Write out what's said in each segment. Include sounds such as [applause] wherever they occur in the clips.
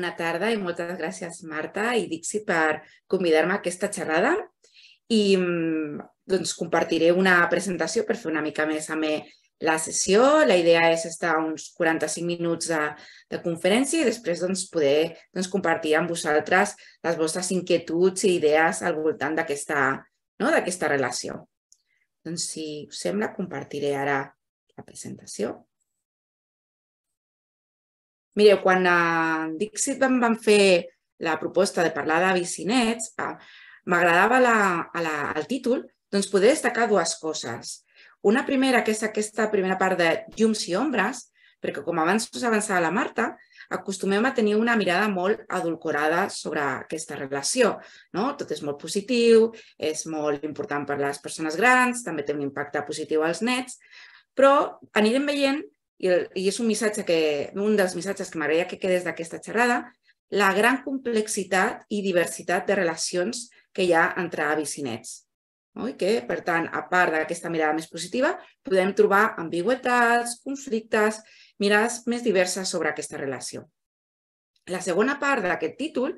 Bona tarda i moltes gràcies, Marta i Dixi, per convidar-me a aquesta xerrada. I mm, doncs, compartiré una presentació per fer una mica més a mi la sessió. La idea és estar uns 45 minuts de, de conferència i després doncs, poder doncs, compartir amb vosaltres les vostres inquietuds i idees al voltant d'aquesta no? relació. Doncs, si us sembla, compartiré ara la presentació. Mireu, quan a Dixit vam, vam fer la proposta de parlar de eh, m'agradava el títol doncs poder destacar dues coses. Una primera, que és aquesta primera part de llums i ombres, perquè com abans us avançava la Marta, acostumem a tenir una mirada molt adulcorada sobre aquesta relació. No? Tot és molt positiu, és molt important per a les persones grans, també té un impacte positiu als nets, però anirem veient i, el, i és un missatge que, un dels missatges que m'agradaria que quedés d'aquesta xerrada, la gran complexitat i diversitat de relacions que hi ha entre avis i nets. No? I que, per tant, a part d'aquesta mirada més positiva, podem trobar ambigüetats, conflictes, mirades més diverses sobre aquesta relació. La segona part d'aquest títol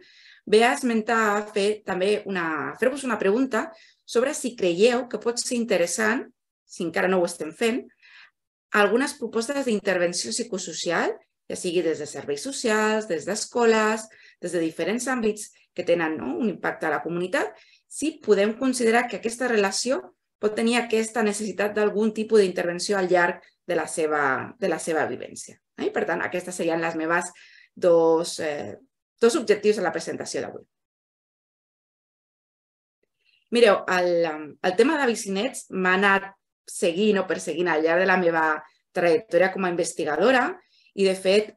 ve a esmentar, fer també una, fer-vos una pregunta sobre si creieu que pot ser interessant, si encara no ho estem fent, algunes propostes d'intervenció psicosocial, ja sigui des de serveis socials, des d'escoles, des de diferents àmbits que tenen no, un impacte a la comunitat, si podem considerar que aquesta relació pot tenir aquesta necessitat d'algun tipus d'intervenció al llarg de la seva, de la seva vivència. Eh? Per tant, aquestes serien les meves dos, eh, dos objectius a la presentació d'avui. Mireu, el, el tema de vicinets m'ha anat seguint o perseguint al llarg de la meva trajectòria com a investigadora i, de fet,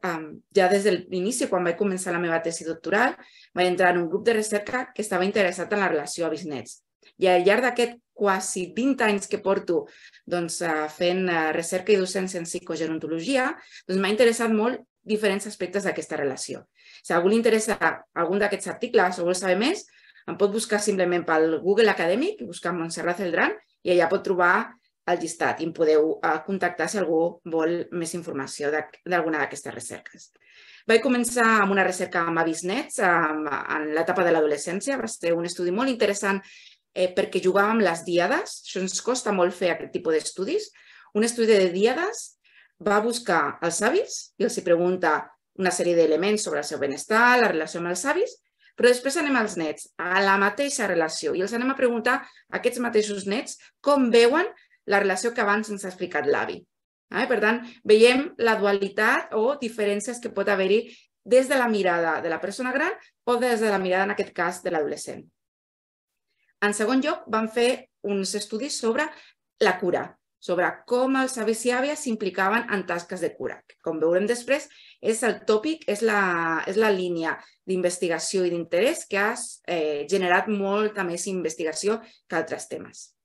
ja des de l'inici, quan vaig començar la meva tesi doctoral, vaig entrar en un grup de recerca que estava interessat en la relació a bisnets. I al llarg d'aquest quasi 20 anys que porto doncs, fent recerca i docència en psicogerontologia, doncs m'ha interessat molt diferents aspectes d'aquesta relació. Si algú li interessa algun d'aquests articles o vol saber més, em pot buscar simplement pel Google Acadèmic, buscar Montserrat Celdran, i allà pot trobar al llistat i em podeu uh, contactar si algú vol més informació d'alguna d'aquestes recerques. Vaig començar amb una recerca amb avisnets um, en l'etapa de l'adolescència. Va ser un estudi molt interessant eh, perquè jugàvem les diades. Això ens costa molt fer aquest tipus d'estudis. Un estudi de diades va buscar els avis i els hi pregunta una sèrie d'elements sobre el seu benestar, la relació amb els avis, però després anem als nets, a la mateixa relació, i els anem a preguntar a aquests mateixos nets com veuen la relació que abans ens ha explicat l'avi. Eh? Per tant, veiem la dualitat o diferències que pot haver-hi des de la mirada de la persona gran o des de la mirada, en aquest cas, de l'adolescent. En segon lloc, vam fer uns estudis sobre la cura, sobre com els avis i àvies s'implicaven en tasques de cura. Com veurem després, és el tòpic, és la, és la línia d'investigació i d'interès que ha eh, generat molta més investigació que altres temes.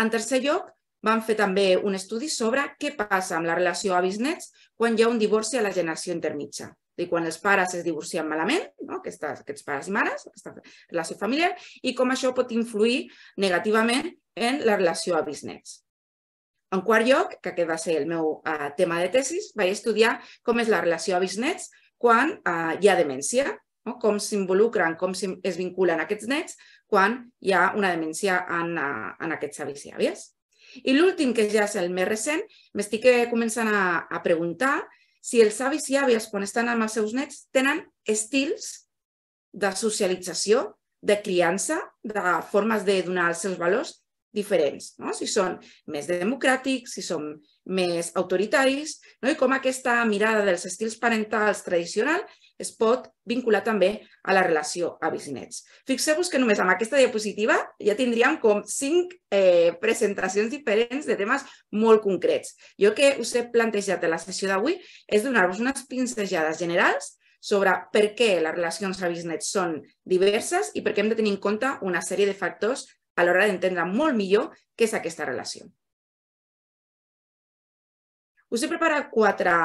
En tercer lloc, vam fer també un estudi sobre què passa amb la relació avis-nets quan hi ha un divorci a la generació intermitja. I quan els pares es divorcien malament, no? Aquestes, aquests pares i mares, aquesta relació familiar, i com això pot influir negativament en la relació avis-nets. En quart lloc, que aquest va ser el meu uh, tema de tesis, vaig estudiar com és la relació avis-nets quan uh, hi ha demència, no? com s'involucren, com es vinculen aquests nets quan hi ha una demència en, eh, en aquests avis i àvies. I l'últim, que ja és el més recent, m'estic eh, començant a, a preguntar si els avis i àvies, quan estan amb els seus nets, tenen estils de socialització, de criança, de formes de donar els seus valors diferents. No? Si són més democràtics, si són més autoritaris, no? i com aquesta mirada dels estils parentals tradicionals es pot vincular també a la relació avis i nets. Fixeu-vos que només amb aquesta diapositiva ja tindríem com cinc eh, presentacions diferents de temes molt concrets. Jo que us he plantejat a la sessió d'avui és donar-vos unes pincejades generals sobre per què les relacions avis-nets són diverses i per què hem de tenir en compte una sèrie de factors a l'hora d'entendre molt millor què és aquesta relació. Us he preparat quatre,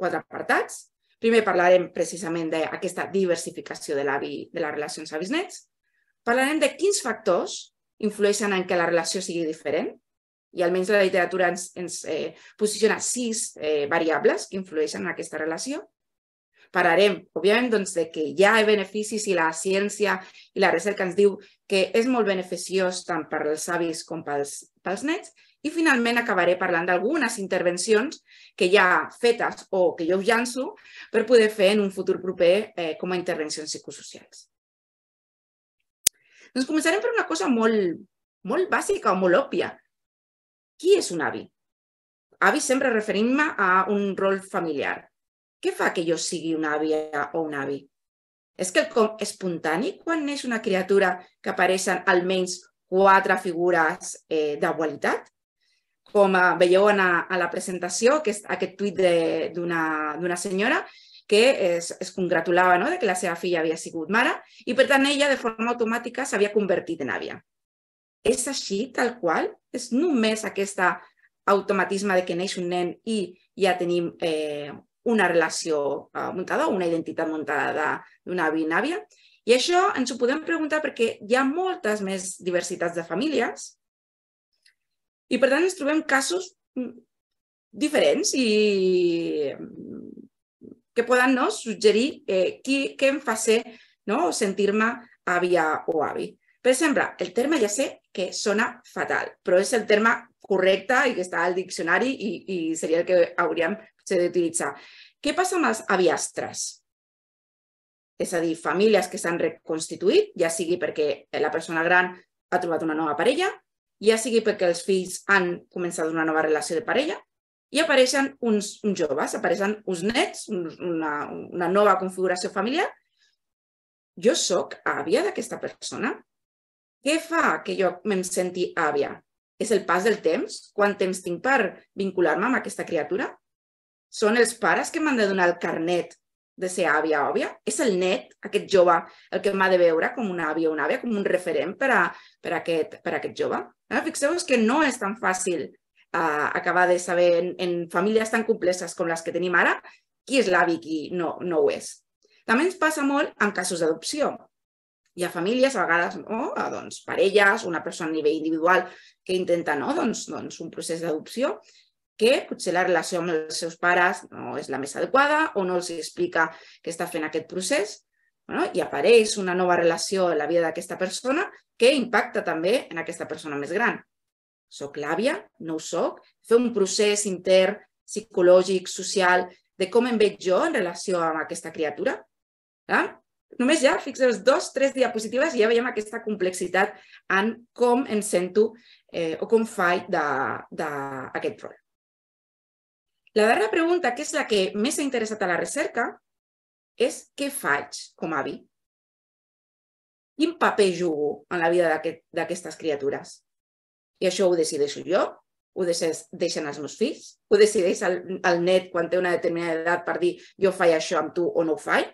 quatre apartats Primer parlarem precisament d'aquesta diversificació de, de les relacions avis-nets. Parlarem de quins factors influeixen en que la relació sigui diferent, i almenys la literatura ens, ens eh, posiciona sis eh, variables que influeixen en aquesta relació. pararem, òbviament, doncs, de que hi ha beneficis i la ciència i la recerca ens diu que és molt beneficiós tant per als avis com pels, pels nets i finalment acabaré parlant d'algunes intervencions que ja fetes o que jo llanço per poder fer en un futur proper eh, com a intervencions psicosocials. Doncs començarem per una cosa molt, molt bàsica o molt òbvia. Qui és un avi? Avi sempre referim-me a un rol familiar. Què fa que jo sigui una àvia o un avi? És que com espontani quan neix una criatura que apareixen almenys quatre figures eh, d'igualitat? Com eh, veieu a, a la presentació, que és aquest tuit d'una senyora que es, es congratulava no? de que la seva filla havia sigut mare i, per tant, ella de forma automàtica s'havia convertit en àvia. És així, tal qual? És només aquest automatisme de que neix un nen i ja tenim eh, una relació eh, muntada, una identitat muntada d'una avi i àvia? I això ens ho podem preguntar perquè hi ha moltes més diversitats de famílies i, per tant, ens trobem casos mm, diferents i que poden no, suggerir eh, qui, què em fa ser no, sentir-me àvia o avi. Per exemple, el terme ja sé que sona fatal, però és el terme correcte i que està al diccionari i, i seria el que hauríem d'utilitzar. Què passa amb els aviastres? És a dir, famílies que s'han reconstituït, ja sigui perquè la persona gran ha trobat una nova parella, ja sigui perquè els fills han començat una nova relació de parella, i apareixen uns, uns joves, apareixen uns nets, una, una nova configuració familiar. Jo sóc àvia d'aquesta persona. Què fa que jo me'n senti àvia? És el pas del temps? Quant temps tinc per vincular-me amb aquesta criatura? Són els pares que m'han de donar el carnet de ser àvia o àvia? És el net, aquest jove, el que m'ha de veure com una àvia o una àvia, com un referent per a, per a, aquest, per a aquest jove? Eh? Fixeu-vos que no és tan fàcil uh, acabar de saber en, en famílies tan complexes com les que tenim ara, qui és l'avi i qui no, no ho és. També ens passa molt en casos d'adopció. Hi ha famílies, a vegades, no? Ah, doncs, parelles, una persona a nivell individual que intenta no? doncs, doncs, un procés d'adopció que potser la relació amb els seus pares no és la més adequada o no els explica que està fent aquest procés bueno, i apareix una nova relació en la vida d'aquesta persona que impacta també en aquesta persona més gran soc l'àvia, no ho soc, fer un procés intern, psicològic, social, de com em veig jo en relació amb aquesta criatura. Eh? Només ja, fixeu dos, tres diapositives i ja veiem aquesta complexitat en com em sento eh, o com faig d'aquest rol. La darrera pregunta, que és la que més ha interessat a la recerca, és què faig com a avi? Quin paper jugo en la vida d'aquestes aquest, criatures? I això ho decideixo jo, ho deixen els meus fills, ho decideix el, el net quan té una determinada edat per dir jo faig això amb tu o no ho faig.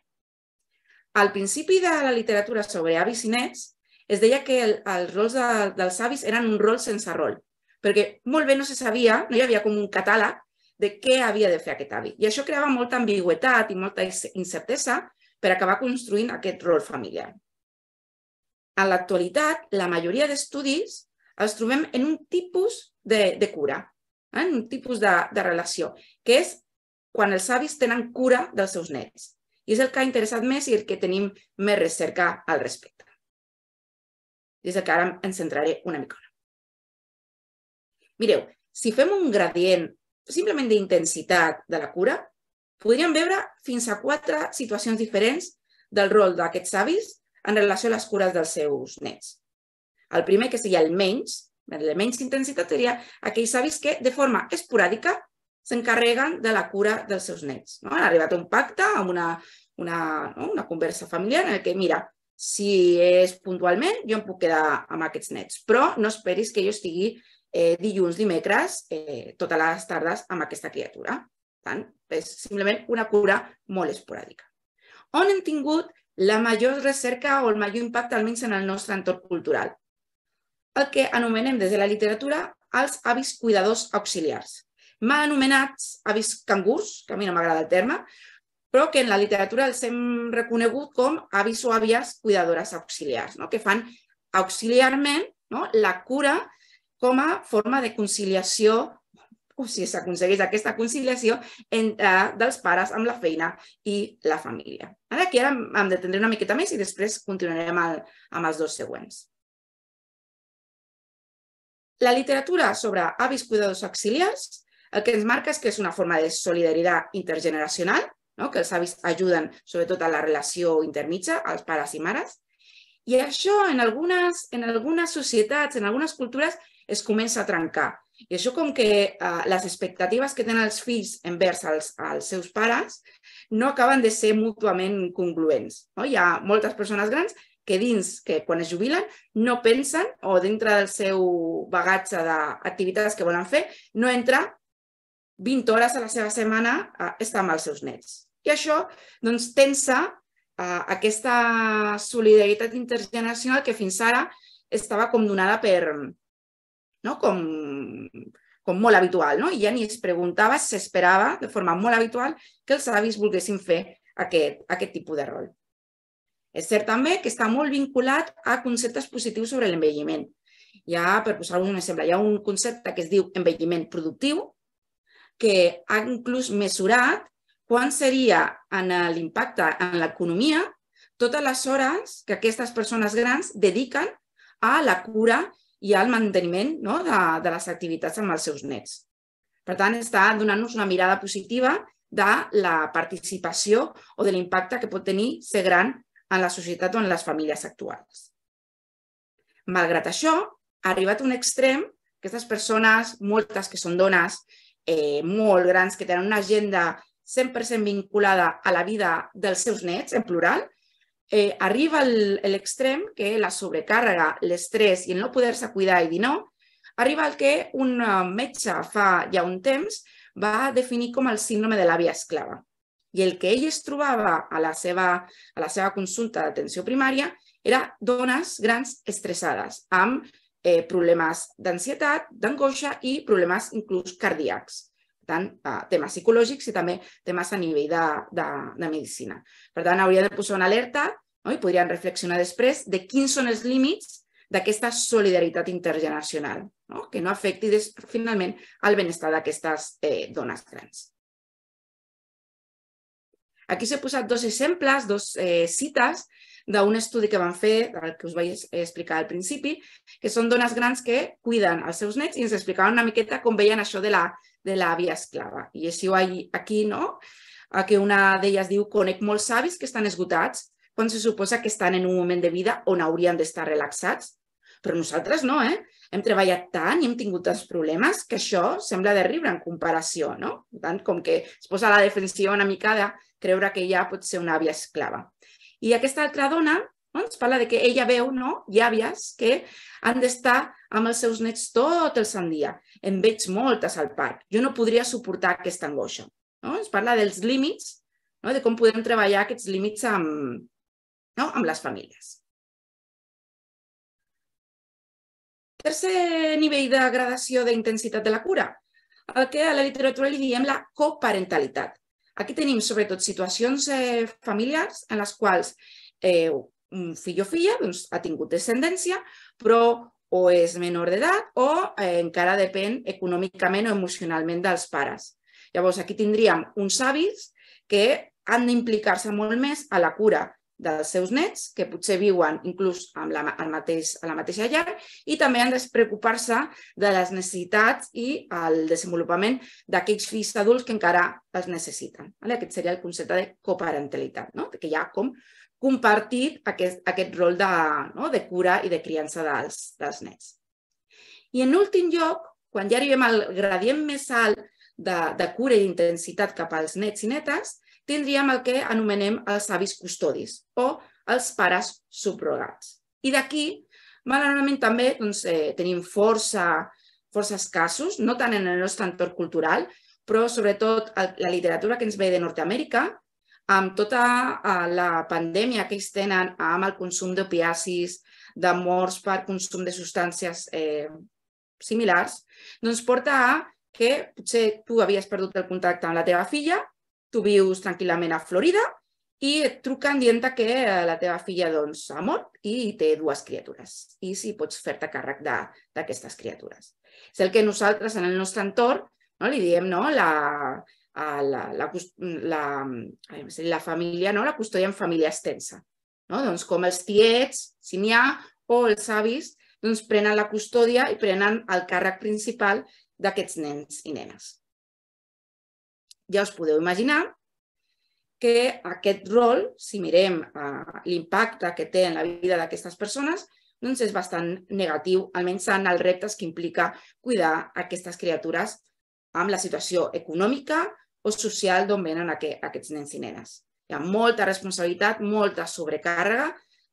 Al principi de la literatura sobre avis i nets es deia que el, els rols de, dels avis eren un rol sense rol, perquè molt bé no se sabia, no hi havia com un catàleg de què havia de fer aquest avi. I això creava molta ambigüetat i molta incertesa per acabar construint aquest rol familiar. En l'actualitat, la majoria d'estudis els trobem en un tipus de, de cura, eh? en un tipus de, de relació, que és quan els avis tenen cura dels seus nets. I és el que ha interessat més i el que tenim més recerca al respecte. I és el que ara ens centraré una mica. Mireu, si fem un gradient simplement d'intensitat de la cura, podríem veure fins a quatre situacions diferents del rol d'aquests avis en relació a les cures dels seus nets. El primer, que seria el menys, el menys intensitat, seria aquells avis que de forma esporàdica s'encarreguen de la cura dels seus nets. No? Han arribat a un pacte amb una, una, no? una conversa familiar en el que, mira, si és puntualment, jo em puc quedar amb aquests nets, però no esperis que jo estigui eh, dilluns, dimecres, eh, totes les tardes amb aquesta criatura. Tant, és simplement una cura molt esporàdica. On hem tingut la major recerca o el major impacte, almenys en el nostre entorn cultural? el que anomenem des de la literatura els avis cuidadors auxiliars. Mal anomenats avis cangurs, que a mi no m'agrada el terme, però que en la literatura els hem reconegut com avis o àvies cuidadores auxiliars, no? que fan auxiliarment no? la cura com a forma de conciliació o si s'aconsegueix aquesta conciliació en, eh, dels pares amb la feina i la família. Ara aquí ara hem d'atendre una miqueta més i després continuarem el, amb els dos següents. La literatura sobre avis cuidadors auxiliars el que ens marca és que és una forma de solidaritat intergeneracional, no? que els avis ajuden sobretot a la relació intermitja, als pares i mares, i això en algunes, en algunes societats, en algunes cultures, es comença a trencar. I això com que uh, les expectatives que tenen els fills envers els, els seus pares no acaben de ser mútuament congruents. No? Hi ha moltes persones grans que dins, que quan es jubilen, no pensen o dintre del seu bagatge d'activitats que volen fer, no entra 20 hores a la seva setmana a estar amb els seus nets. I això doncs, tensa uh, aquesta solidaritat intergeneracional que fins ara estava com donada per, no? com, com molt habitual, no? i ja ni es preguntava, s'esperava de forma molt habitual que els avis volguessin fer aquest, aquest tipus de rol. És cert també que està molt vinculat a conceptes positius sobre l'envelliment. Ja, per posar-vos un exemple, hi ha un concepte que es diu envelliment productiu, que ha inclús mesurat quan seria en l'impacte en l'economia totes les hores que aquestes persones grans dediquen a la cura i al manteniment no, de, de les activitats amb els seus nets. Per tant, està donant-nos una mirada positiva de la participació o de l'impacte que pot tenir ser gran en la societat o en les famílies actuals. Malgrat això, ha arribat un extrem, aquestes persones, moltes que són dones, eh, molt grans, que tenen una agenda 100% vinculada a la vida dels seus nets, en plural, eh, arriba l'extrem que la sobrecàrrega, l'estrès i el no poder-se cuidar i dir no, arriba al que un metge fa ja un temps va definir com el síndrome de l'àvia esclava. I el que ell es trobava a la seva, a la seva consulta d'atenció primària era dones grans estressades, amb eh, problemes d'ansietat, d'angoixa i problemes inclús cardíacs tant, uh, temes psicològics i també temes a nivell de, de, de medicina. Per tant, hauria de posar una alerta no? i podrien reflexionar després de quins són els límits d'aquesta solidaritat intergeneracional, no? que no afecti des, finalment el benestar d'aquestes eh, dones grans. Aquí s'he posat dos exemples, dos eh, cites d'un estudi que van fer, el que us vaig explicar al principi, que són dones grans que cuiden els seus nets i ens explicaven una miqueta com veien això de la de la via esclava. I així aquí, no? que una d'elles diu conec molts avis que estan esgotats quan se suposa que estan en un moment de vida on haurien d'estar relaxats. Però nosaltres no, eh? Hem treballat tant i hem tingut tants problemes que això sembla de riure en comparació, no? Per tant, com que es posa a la defensiva una mica de creure que ja pot ser una àvia esclava. I aquesta altra dona no? ens parla de que ella veu no? àvies que han d'estar amb els seus nets tot el sant dia. En veig moltes al parc. Jo no podria suportar aquesta angoixa. No? Ens parla dels límits, no? de com podem treballar aquests límits amb, no? amb les famílies. Tercer nivell de gradació d'intensitat de la cura, el que a la literatura li diem la coparentalitat. Aquí tenim sobretot situacions eh, familiars en les quals eh, fill o filla doncs, ha tingut descendència, però o és menor d'edat o eh, encara depèn econòmicament o emocionalment dels pares. Llavors, aquí tindríem uns avis que han d'implicar-se molt més a la cura dels seus nets, que potser viuen inclús amb la, el mateix, a la mateixa llar, i també han de preocupar-se de les necessitats i el desenvolupament d'aquells fills adults que encara els necessiten. Aquest seria el concepte de coparentalitat, no? que hi ha com compartit aquest, aquest rol de, no, de cura i de criança dels, dels nets. I en últim lloc, quan ja arribem al gradient més alt de, de cura i intensitat cap als nets i netes, tindríem el que anomenem els avis custodis o els pares subrogats. I d'aquí, malauradament, també doncs, eh, tenim força, força escassos, no tant en el nostre entorn cultural, però sobretot la literatura que ens ve de Nord-Amèrica amb tota uh, la pandèmia que ells tenen amb el consum d'opiacis, de morts per consum de substàncies eh, similars, doncs porta a que potser tu havies perdut el contacte amb la teva filla, tu vius tranquil·lament a Florida i et truquen dient que eh, la teva filla doncs, ha mort i té dues criatures. I si pots fer-te càrrec d'aquestes criatures. És el que nosaltres en el nostre entorn no? li diem no? la, la, la, la, la família, no? la custòdia en família extensa. No? Doncs com els tiets, si n'hi ha, o els avis, doncs prenen la custòdia i prenen el càrrec principal d'aquests nens i nenes. Ja us podeu imaginar que aquest rol, si mirem uh, l'impacte que té en la vida d'aquestes persones, doncs és bastant negatiu, almenys en els reptes que implica cuidar aquestes criatures amb la situació econòmica o social d'on venen aquests nens i nenes. Hi ha molta responsabilitat, molta sobrecàrrega,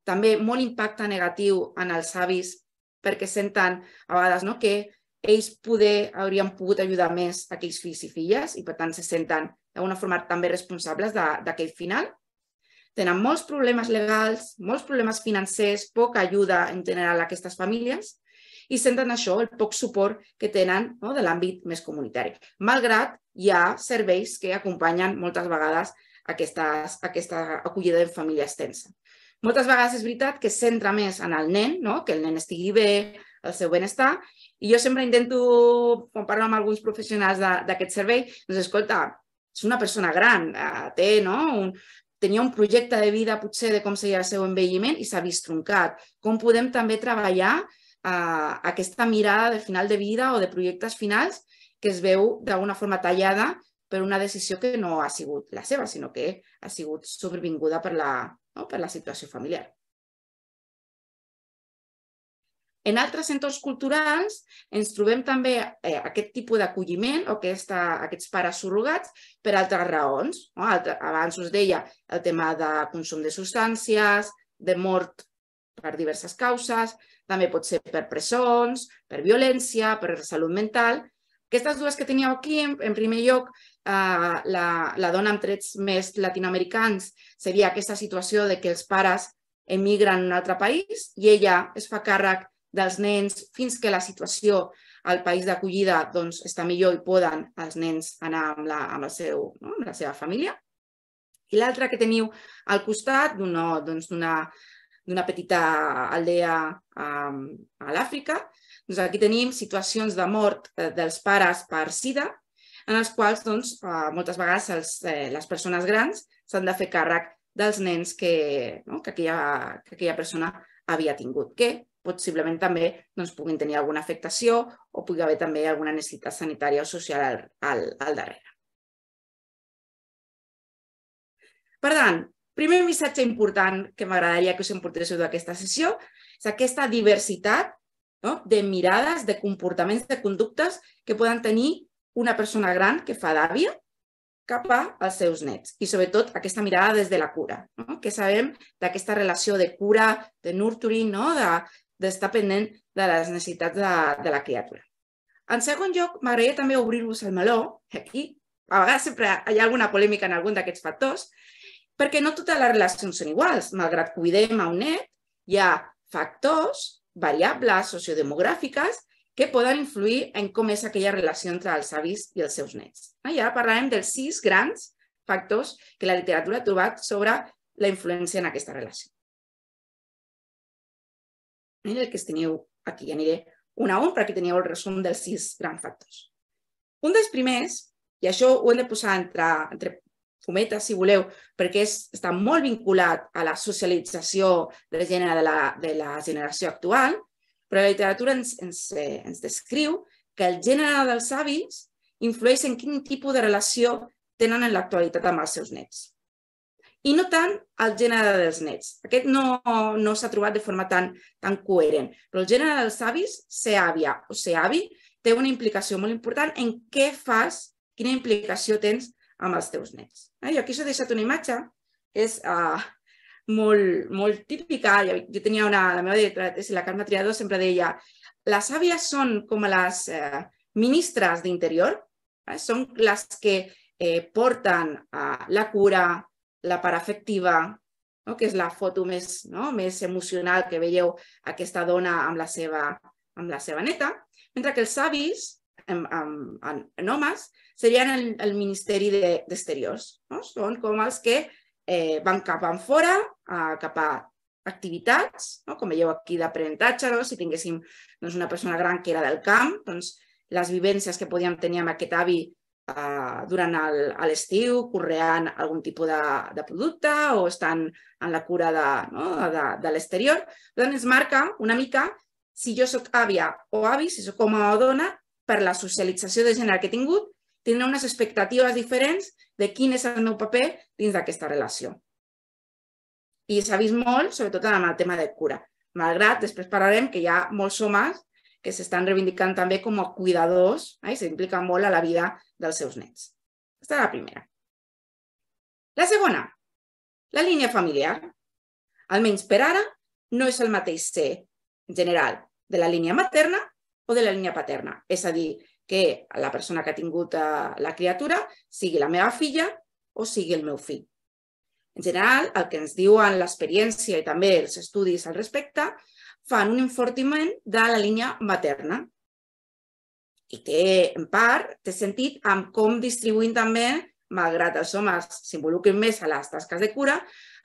també molt impacte negatiu en els avis perquè senten a vegades no, que ells poder haurien pogut ajudar més aquells fills i filles i per tant se senten d'alguna forma també responsables d'aquell final tenen molts problemes legals, molts problemes financers, poca ajuda en general a aquestes famílies i senten això, el poc suport que tenen no, de l'àmbit més comunitari. Malgrat hi ha serveis que acompanyen moltes vegades aquestes, aquesta acollida en família extensa. Moltes vegades és veritat que centra més en el nen, no? que el nen estigui bé, el seu benestar, i jo sempre intento, quan parlo amb alguns professionals d'aquest servei, doncs escolta, és una persona gran, eh, té no? un, tenia un projecte de vida potser de com seria el seu envelliment i s'ha vist truncat. Com podem també treballar eh, aquesta mirada de final de vida o de projectes finals que es veu d'alguna forma tallada per una decisió que no ha sigut la seva, sinó que ha sigut sobrevinguda per la, no? per la situació familiar. En altres entorns culturals ens trobem també eh, aquest tipus d'acolliment o aquesta, aquests pares surrogats per altres raons. No? Altre, abans us deia el tema de consum de substàncies, de mort per diverses causes, també pot ser per presons, per violència, per salut mental. Aquestes dues que teníeu aquí, en, primer lloc, eh, la, la dona amb trets més latinoamericans seria aquesta situació de que els pares emigren a un altre país i ella es fa càrrec dels nens fins que la situació al país d'acollida doncs, està millor i poden els nens anar amb la, amb el seu, no? amb la seva família. I l'altra que teniu al costat d'una doncs, petita aldea um, a l'Àfrica, doncs aquí tenim situacions de mort eh, dels pares per sida, en els quals doncs, eh, moltes vegades els, eh, les persones grans s'han de fer càrrec dels nens que, no? que, aquella, que aquella persona havia tingut, que possiblement també doncs, puguin tenir alguna afectació o pugui haver també alguna necessitat sanitària o social al, al, al darrere. Per tant, primer missatge important que m'agradaria que us emportéssiu d'aquesta sessió és aquesta diversitat no? de mirades, de comportaments, de conductes que poden tenir una persona gran que fa d'àvia cap als seus nets i sobretot aquesta mirada des de la cura, no? que sabem d'aquesta relació de cura, de nurturing, no? de, d'estar pendent de les necessitats de, de la criatura. En segon lloc, m'agradaria també obrir-vos el meló, aquí, a vegades sempre hi ha alguna polèmica en algun d'aquests factors, perquè no totes les relacions són iguals. Malgrat que cuidem a un net, hi ha factors, variables sociodemogràfiques, que poden influir en com és aquella relació entre els avis i els seus nets. I ara parlarem dels sis grans factors que la literatura ha trobat sobre la influència en aquesta relació en el que teniu aquí. Aniré un a un perquè teniu el resum dels sis grans factors. Un dels primers, i això ho hem de posar entre, entre cometes, si voleu, perquè és, està molt vinculat a la socialització de gènere de la, de la generació actual, però la literatura ens, ens, eh, ens descriu que el gènere dels avis influeix en quin tipus de relació tenen en l'actualitat amb els seus nets i no tant el gènere dels nets. Aquest no, no s'ha trobat de forma tan, tan coherent, però el gènere dels avis, ser àvia o ser avi, té una implicació molt important en què fas, quina implicació tens amb els teus nets. Eh? Jo aquí us he deixat una imatge que és uh, molt, molt típica. Jo tenia una, la meva directora la Carme Triador, sempre deia les àvies són com les eh, ministres d'interior, eh? són les que eh, porten uh, la cura, la part afectiva, no? que és la foto més, no? més emocional que veieu aquesta dona amb la seva, amb la seva neta, mentre que els avis, en, en, en, en homes, serien el, el Ministeri d'Exteriors. De, no? Són com els que eh, van cap en fora, a, cap a activitats, no? com veieu aquí d'aprenentatge, no? si tinguéssim doncs, una persona gran que era del camp, doncs les vivències que podíem tenir amb aquest avi uh, durant l'estiu, correant algun tipus de, de producte o estan en la cura de, no, de, de l'exterior. Tant, ens marca una mica si jo sóc àvia o avi, si sóc home o dona, per la socialització de gènere que he tingut, tenen unes expectatives diferents de quin és el meu paper dins d'aquesta relació. I s'ha vist molt, sobretot amb el tema de cura. Malgrat, després parlarem que hi ha molts homes que s'estan reivindicant també com a cuidadors eh, i s'impliquen molt a la vida dels seus nets. Aquesta és la primera. La segona, la línia familiar. Almenys per ara, no és el mateix ser en general de la línia materna o de la línia paterna. És a dir, que la persona que ha tingut eh, la criatura sigui la meva filla o sigui el meu fill. En general, el que ens diuen l'experiència i també els estudis al respecte fan un enfortiment de la línia materna i té, en part, té sentit amb com distribuïm també, malgrat els homes s'involucrin més a les tasques de cura,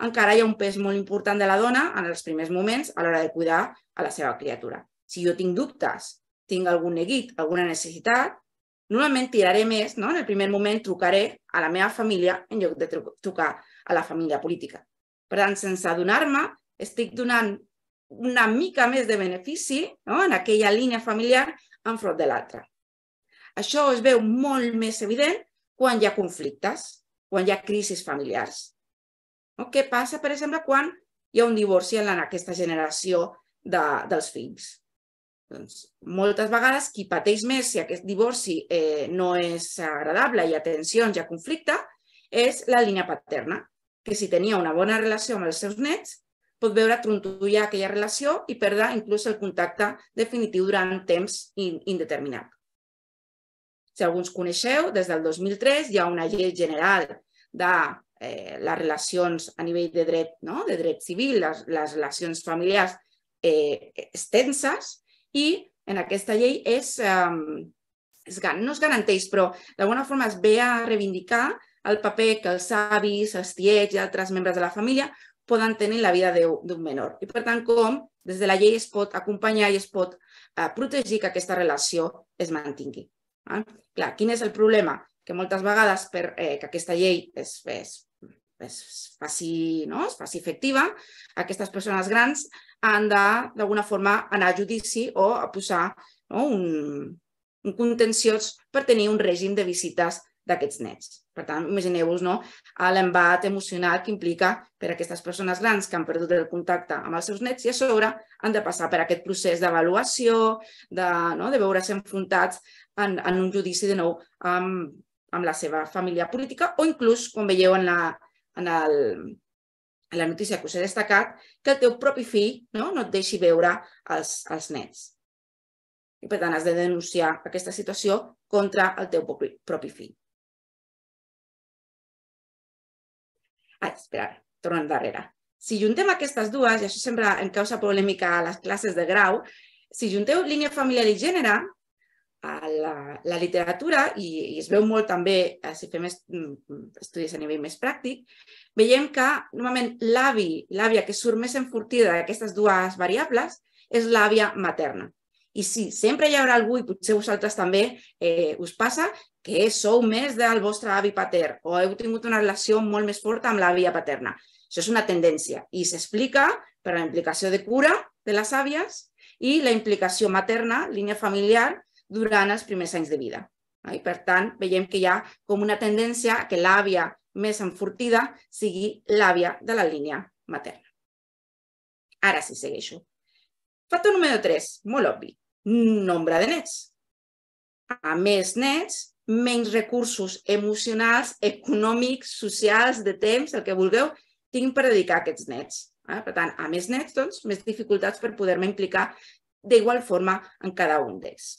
encara hi ha un pes molt important de la dona en els primers moments a l'hora de cuidar a la seva criatura. Si jo tinc dubtes tinc algun neguit, alguna necessitat, normalment tiraré més, no? en el primer moment trucaré a la meva família en lloc de trucar a la família política. Per tant, sense adonar-me, estic donant una mica més de benefici no? en aquella línia familiar enfront de l'altra. Això es veu molt més evident quan hi ha conflictes, quan hi ha crisis familiars. No? Què passa, per exemple, quan hi ha un divorci en aquesta generació de, dels fills? Doncs, moltes vegades qui pateix més si aquest divorci eh, no és agradable, hi ha tensions, hi ha conflicte, és la línia paterna, que si tenia una bona relació amb els seus nets, pot veure trontollar aquella relació i perdre inclús el contacte definitiu durant temps indeterminat. Si alguns coneixeu, des del 2003 hi ha una llei general de eh, les relacions a nivell de dret, no? de dret civil, les, les relacions familiars eh, extenses, i en aquesta llei és, um, és, no es garanteix, però d'alguna forma es ve a reivindicar el paper que els avis, els tiets i altres membres de la família poden tenir en la vida d'un menor. I per tant, com des de la llei es pot acompanyar i es pot uh, protegir que aquesta relació es mantingui. Eh? Clar, quin és el problema? Que moltes vegades per eh, que aquesta llei es, es, es, faci, no? es faci efectiva, aquestes persones grans han de, d'alguna forma, anar a judici o a posar no, un, un contenciós per tenir un règim de visites d'aquests nets. Per tant, imagineu-vos no, l'embat emocional que implica per a aquestes persones grans que han perdut el contacte amb els seus nets i a sobre han de passar per aquest procés d'avaluació, de, no, de veure's enfrontats en, en un judici de nou amb, amb la seva família política o inclús, com veieu en la, en el, en la notícia que us he destacat, que el teu propi fill no, no et deixi veure els, els nets. I per tant has de denunciar aquesta situació contra el teu propi, propi fill. Ai, espera, tornant darrere. Si juntem aquestes dues, i això sempre em causa polèmica a les classes de grau, si junteu línia familiar i gènere, a la, la literatura, i, i es veu molt també eh, si fem est, mm, estudis a nivell més pràctic, veiem que normalment l'avi, l'àvia que surt més enfortida d'aquestes dues variables és l'àvia materna. I sí, sempre hi haurà algú, i potser vosaltres també eh, us passa, que sou més del vostre avi pater o heu tingut una relació molt més forta amb l'àvia paterna. Això és una tendència i s'explica per la implicació de cura de les àvies i la implicació materna, línia familiar, durant els primers anys de vida. I per tant, veiem que hi ha com una tendència que l'àvia més enfortida sigui l'àvia de la línia materna. Ara sí, segueixo. Factor número 3, molt obvi, nombre de nets. A més nets, menys recursos emocionals, econòmics, socials, de temps, el que vulgueu, tinc per dedicar a aquests nets. Eh? Per tant, a més nets, doncs, més dificultats per poder-me implicar d'igual forma en cada un d'ells.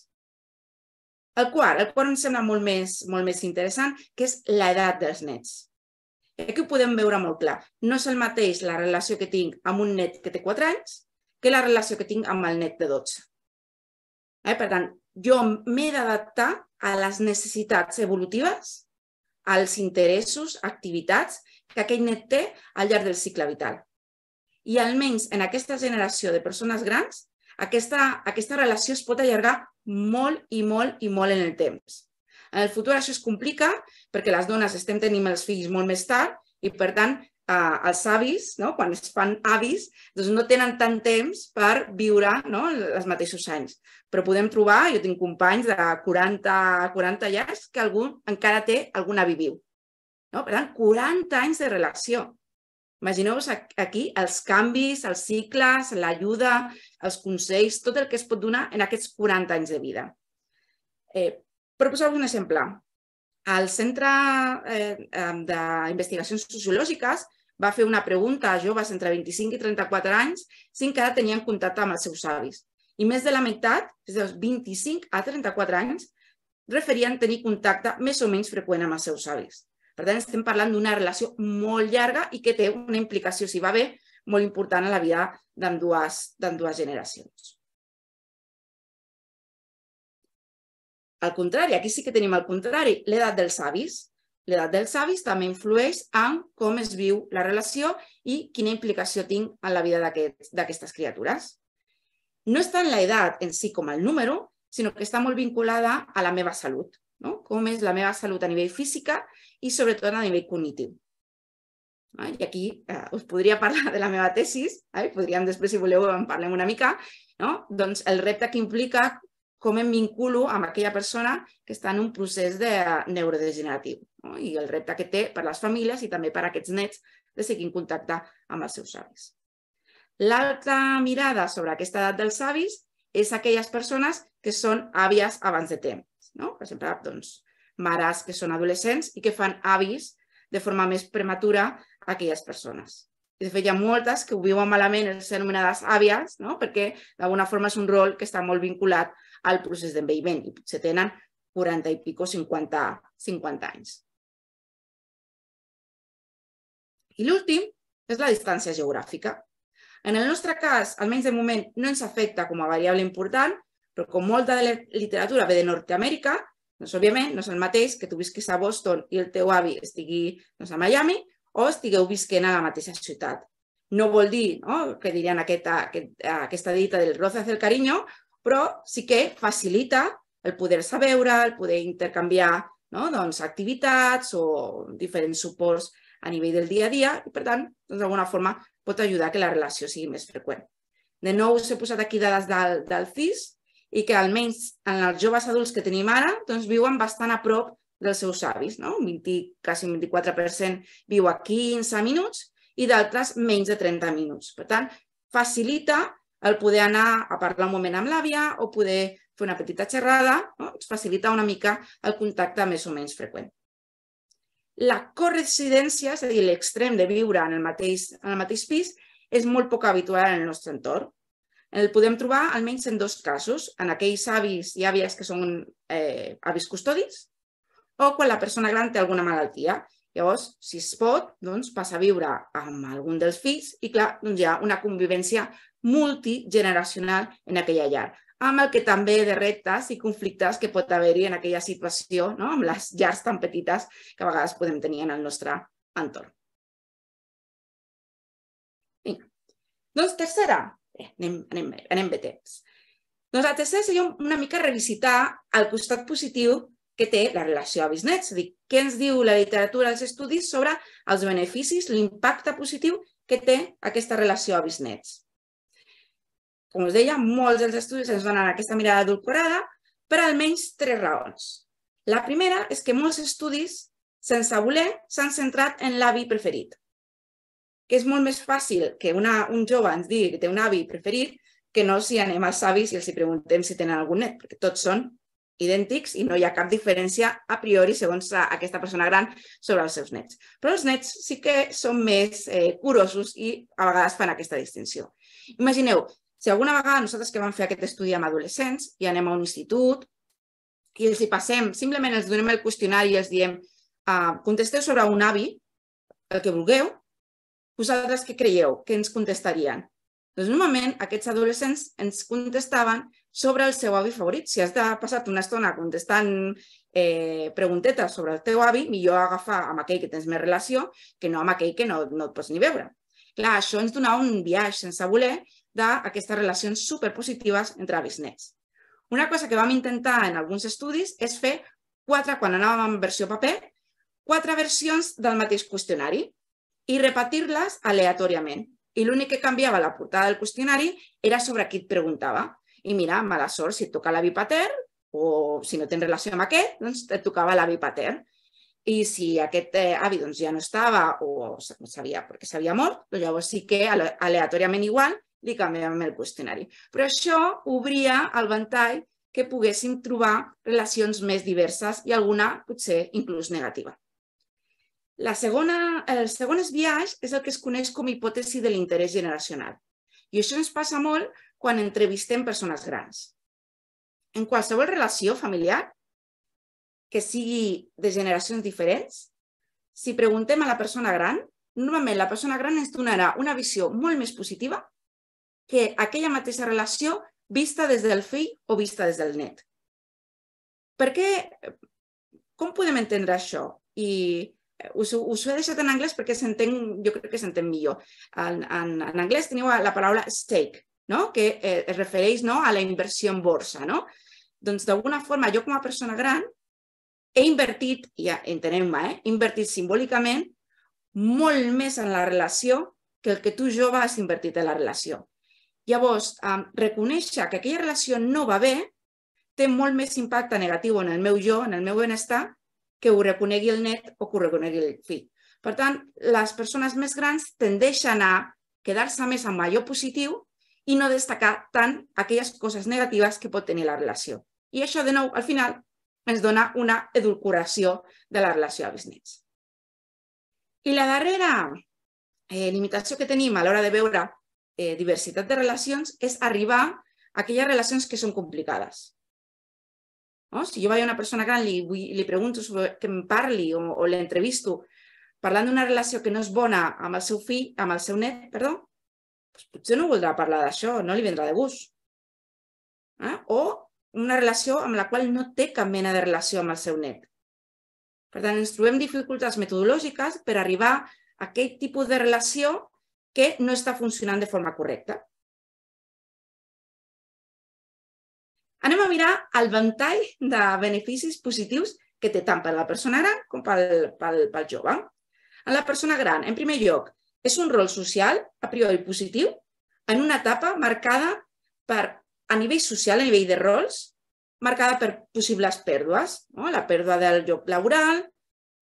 El quart, el quart em sembla molt més, molt més interessant, que és l'edat dels nets. Aquí ho podem veure molt clar. No és el mateix la relació que tinc amb un net que té 4 anys que la relació que tinc amb el net de 12. Eh? Per tant, jo m'he d'adaptar a les necessitats evolutives, als interessos, activitats que aquell net té al llarg del cicle vital. I almenys en aquesta generació de persones grans, aquesta, aquesta relació es pot allargar molt i molt i molt en el temps. En el futur això es complica perquè les dones estem tenint els fills molt més tard i, per tant, eh, els avis, no? quan es fan avis, doncs no tenen tant temps per viure no? els mateixos anys. Però podem trobar, jo tinc companys de 40, 40 llars que algú encara té algun avi viu. No? Per tant, 40 anys de relació. Imagineu-vos aquí els canvis, els cicles, l'ajuda, els consells, tot el que es pot donar en aquests 40 anys de vida. Eh, per posar un exemple, el Centre eh, d'Investigacions Sociològiques va fer una pregunta a joves entre 25 i 34 anys si encara tenien contacte amb els seus avis. I més de la meitat, dels 25 a 34 anys, referien tenir contacte més o menys freqüent amb els seus avis. Per tant, estem parlant d'una relació molt llarga i que té una implicació, si va bé, molt important a la vida d'ambdues generacions. Al contrari, aquí sí que tenim el contrari, l'edat dels avis. L'edat dels avis també influeix en com es viu la relació i quina implicació tinc en la vida d'aquestes criatures. No està en l'edat en si com el número, sinó que està molt vinculada a la meva salut, no? com és la meva salut a nivell física i sobretot a nivell cognitiu. I aquí eh, us podria parlar de la meva tesis, eh? podríem després, si voleu, en parlem una mica, no? doncs el repte que implica com em vinculo amb aquella persona que està en un procés de neurodegeneratiu no? i el repte que té per les famílies i també per aquests nets de seguir en contacte amb els seus avis. L'altra mirada sobre aquesta edat dels avis és aquelles persones que són àvies abans de temps. No? Per exemple, doncs, mares que són adolescents i que fan avis de forma més prematura a aquelles persones. De fet, hi ha moltes que ho viuen malament el ser anomenades àvies, no? perquè d'alguna forma és un rol que està molt vinculat al procés d'envelliment i potser tenen 40 i pico, 50, 50 anys. I l'últim és la distància geogràfica. En el nostre cas, almenys de moment, no ens afecta com a variable important, però com molta de la literatura ve de Nord-Amèrica, doncs, òbviament, no és el mateix que tu visquis a Boston i el teu avi estigui doncs, a Miami o estigueu visquent a la mateixa ciutat. No vol dir no, que dirien aquesta, aquesta dita del roce del carinyo, però sí que facilita el poder-se veure, el poder intercanviar no? doncs, activitats o diferents suports a nivell del dia a dia i, per tant, doncs, d'alguna doncs, forma pot ajudar que la relació sigui més freqüent. De nou, us he posat aquí dades del, del CIS i que almenys en els joves adults que tenim ara doncs, viuen bastant a prop dels seus avis. No? Un 20, quasi un 24% viu a 15 minuts i d'altres menys de 30 minuts. Per tant, facilita el poder anar a parlar un moment amb l'àvia o poder fer una petita xerrada, no? ens facilita una mica el contacte més o menys freqüent. La corresidència, és a dir, l'extrem de viure en el, mateix, en el mateix pis, és molt poc habitual en el nostre entorn. El podem trobar almenys en dos casos, en aquells avis i àvies que són eh, avis custodis o quan la persona gran té alguna malaltia. Llavors, si es pot, doncs, passa a viure amb algun dels fills i, clar, doncs hi ha una convivència multigeneracional en aquella llar, amb el que també de reptes i conflictes que pot haver-hi en aquella situació, no? amb les llars tan petites que a vegades podem tenir en el nostre entorn. Vinga. Doncs tercera, eh, anem, anem, anem bé temps. Doncs seria una mica revisitar el costat positiu que té la relació avis-nets, és a dir, què ens diu la literatura dels estudis sobre els beneficis, l'impacte positiu que té aquesta relació avis-nets com us deia, molts dels estudis ens donen aquesta mirada adulcorada per almenys tres raons. La primera és que molts estudis, sense voler, s'han centrat en l'avi preferit. Que és molt més fàcil que una, un jove ens digui que té un avi preferit que no si anem als avis i els hi preguntem si tenen algun net, perquè tots són idèntics i no hi ha cap diferència a priori segons aquesta persona gran sobre els seus nets. Però els nets sí que són més eh, curosos i a vegades fan aquesta distinció. Imagineu, si alguna vegada nosaltres que vam fer aquest estudi amb adolescents i anem a un institut i els hi passem, simplement els donem el qüestionari i els diem uh, contesteu sobre un avi, el que vulgueu, vosaltres què creieu? Què ens contestarien? Doncs normalment aquests adolescents ens contestaven sobre el seu avi favorit. Si has de passar una estona contestant eh, preguntetes sobre el teu avi, millor agafar amb aquell que tens més relació que no amb aquell que no, no et pots ni veure. Clar, això ens donava un viatge sense voler d'aquestes relacions superpositives entre avis nets. Una cosa que vam intentar en alguns estudis és fer quatre, quan anàvem en versió paper, quatre versions del mateix qüestionari i repetir-les aleatòriament. I l'únic que canviava la portada del qüestionari era sobre qui et preguntava. I mira, mala sort, si et toca l'avi patern o si no tens relació amb aquest, doncs et tocava l'avi patern. I si aquest eh, avi doncs, ja no estava o sabia perquè s'havia mort, doncs llavors sí que aleatòriament igual li canviàvem el qüestionari. Però això obria el ventall que poguéssim trobar relacions més diverses i alguna potser inclús negativa. La segona, el segon esbiaix és el que es coneix com a hipòtesi de l'interès generacional. I això ens passa molt quan entrevistem persones grans. En qualsevol relació familiar, que sigui de generacions diferents, si preguntem a la persona gran, normalment la persona gran ens donarà una visió molt més positiva que aquella mateixa relació vista des del fill o vista des del net. Per què? Com podem entendre això? I us, us ho he deixat en anglès perquè s'entén, jo crec que s'entén millor. En, en, en anglès teniu la paraula stake, no? que eh, es refereix no? a la inversió en borsa. No? Doncs d'alguna forma, jo com a persona gran he invertit, ja entenem-me, eh? invertit simbòlicament molt més en la relació que el que tu jove has invertit en la relació. Llavors, um, reconèixer que aquella relació no va bé té molt més impacte negatiu en el meu jo, en el meu benestar, que ho reconegui el net o que ho reconegui el fill. Per tant, les persones més grans tendeixen a quedar-se més amb allò positiu i no destacar tant aquelles coses negatives que pot tenir la relació. I això, de nou, al final, ens dona una edulcoració de la relació a nets. I la darrera eh, limitació que tenim a l'hora de veure eh, diversitat de relacions és arribar a aquelles relacions que són complicades. No? Si jo vaig a una persona gran i li, li pregunto sobre que em parli o, o l'entrevisto parlant d'una relació que no és bona amb el seu fill, amb el seu net, perdó, doncs potser no voldrà parlar d'això, no li vendrà de gust. Eh? O una relació amb la qual no té cap mena de relació amb el seu net. Per tant, ens trobem dificultats metodològiques per arribar a aquell tipus de relació que no està funcionant de forma correcta. Anem a mirar el ventall de beneficis positius que té tant per la persona gran com pel, pel, pel jove. En la persona gran, en primer lloc, és un rol social a priori positiu en una etapa marcada per, a nivell social, a nivell de rols, marcada per possibles pèrdues. No? La pèrdua del lloc laboral,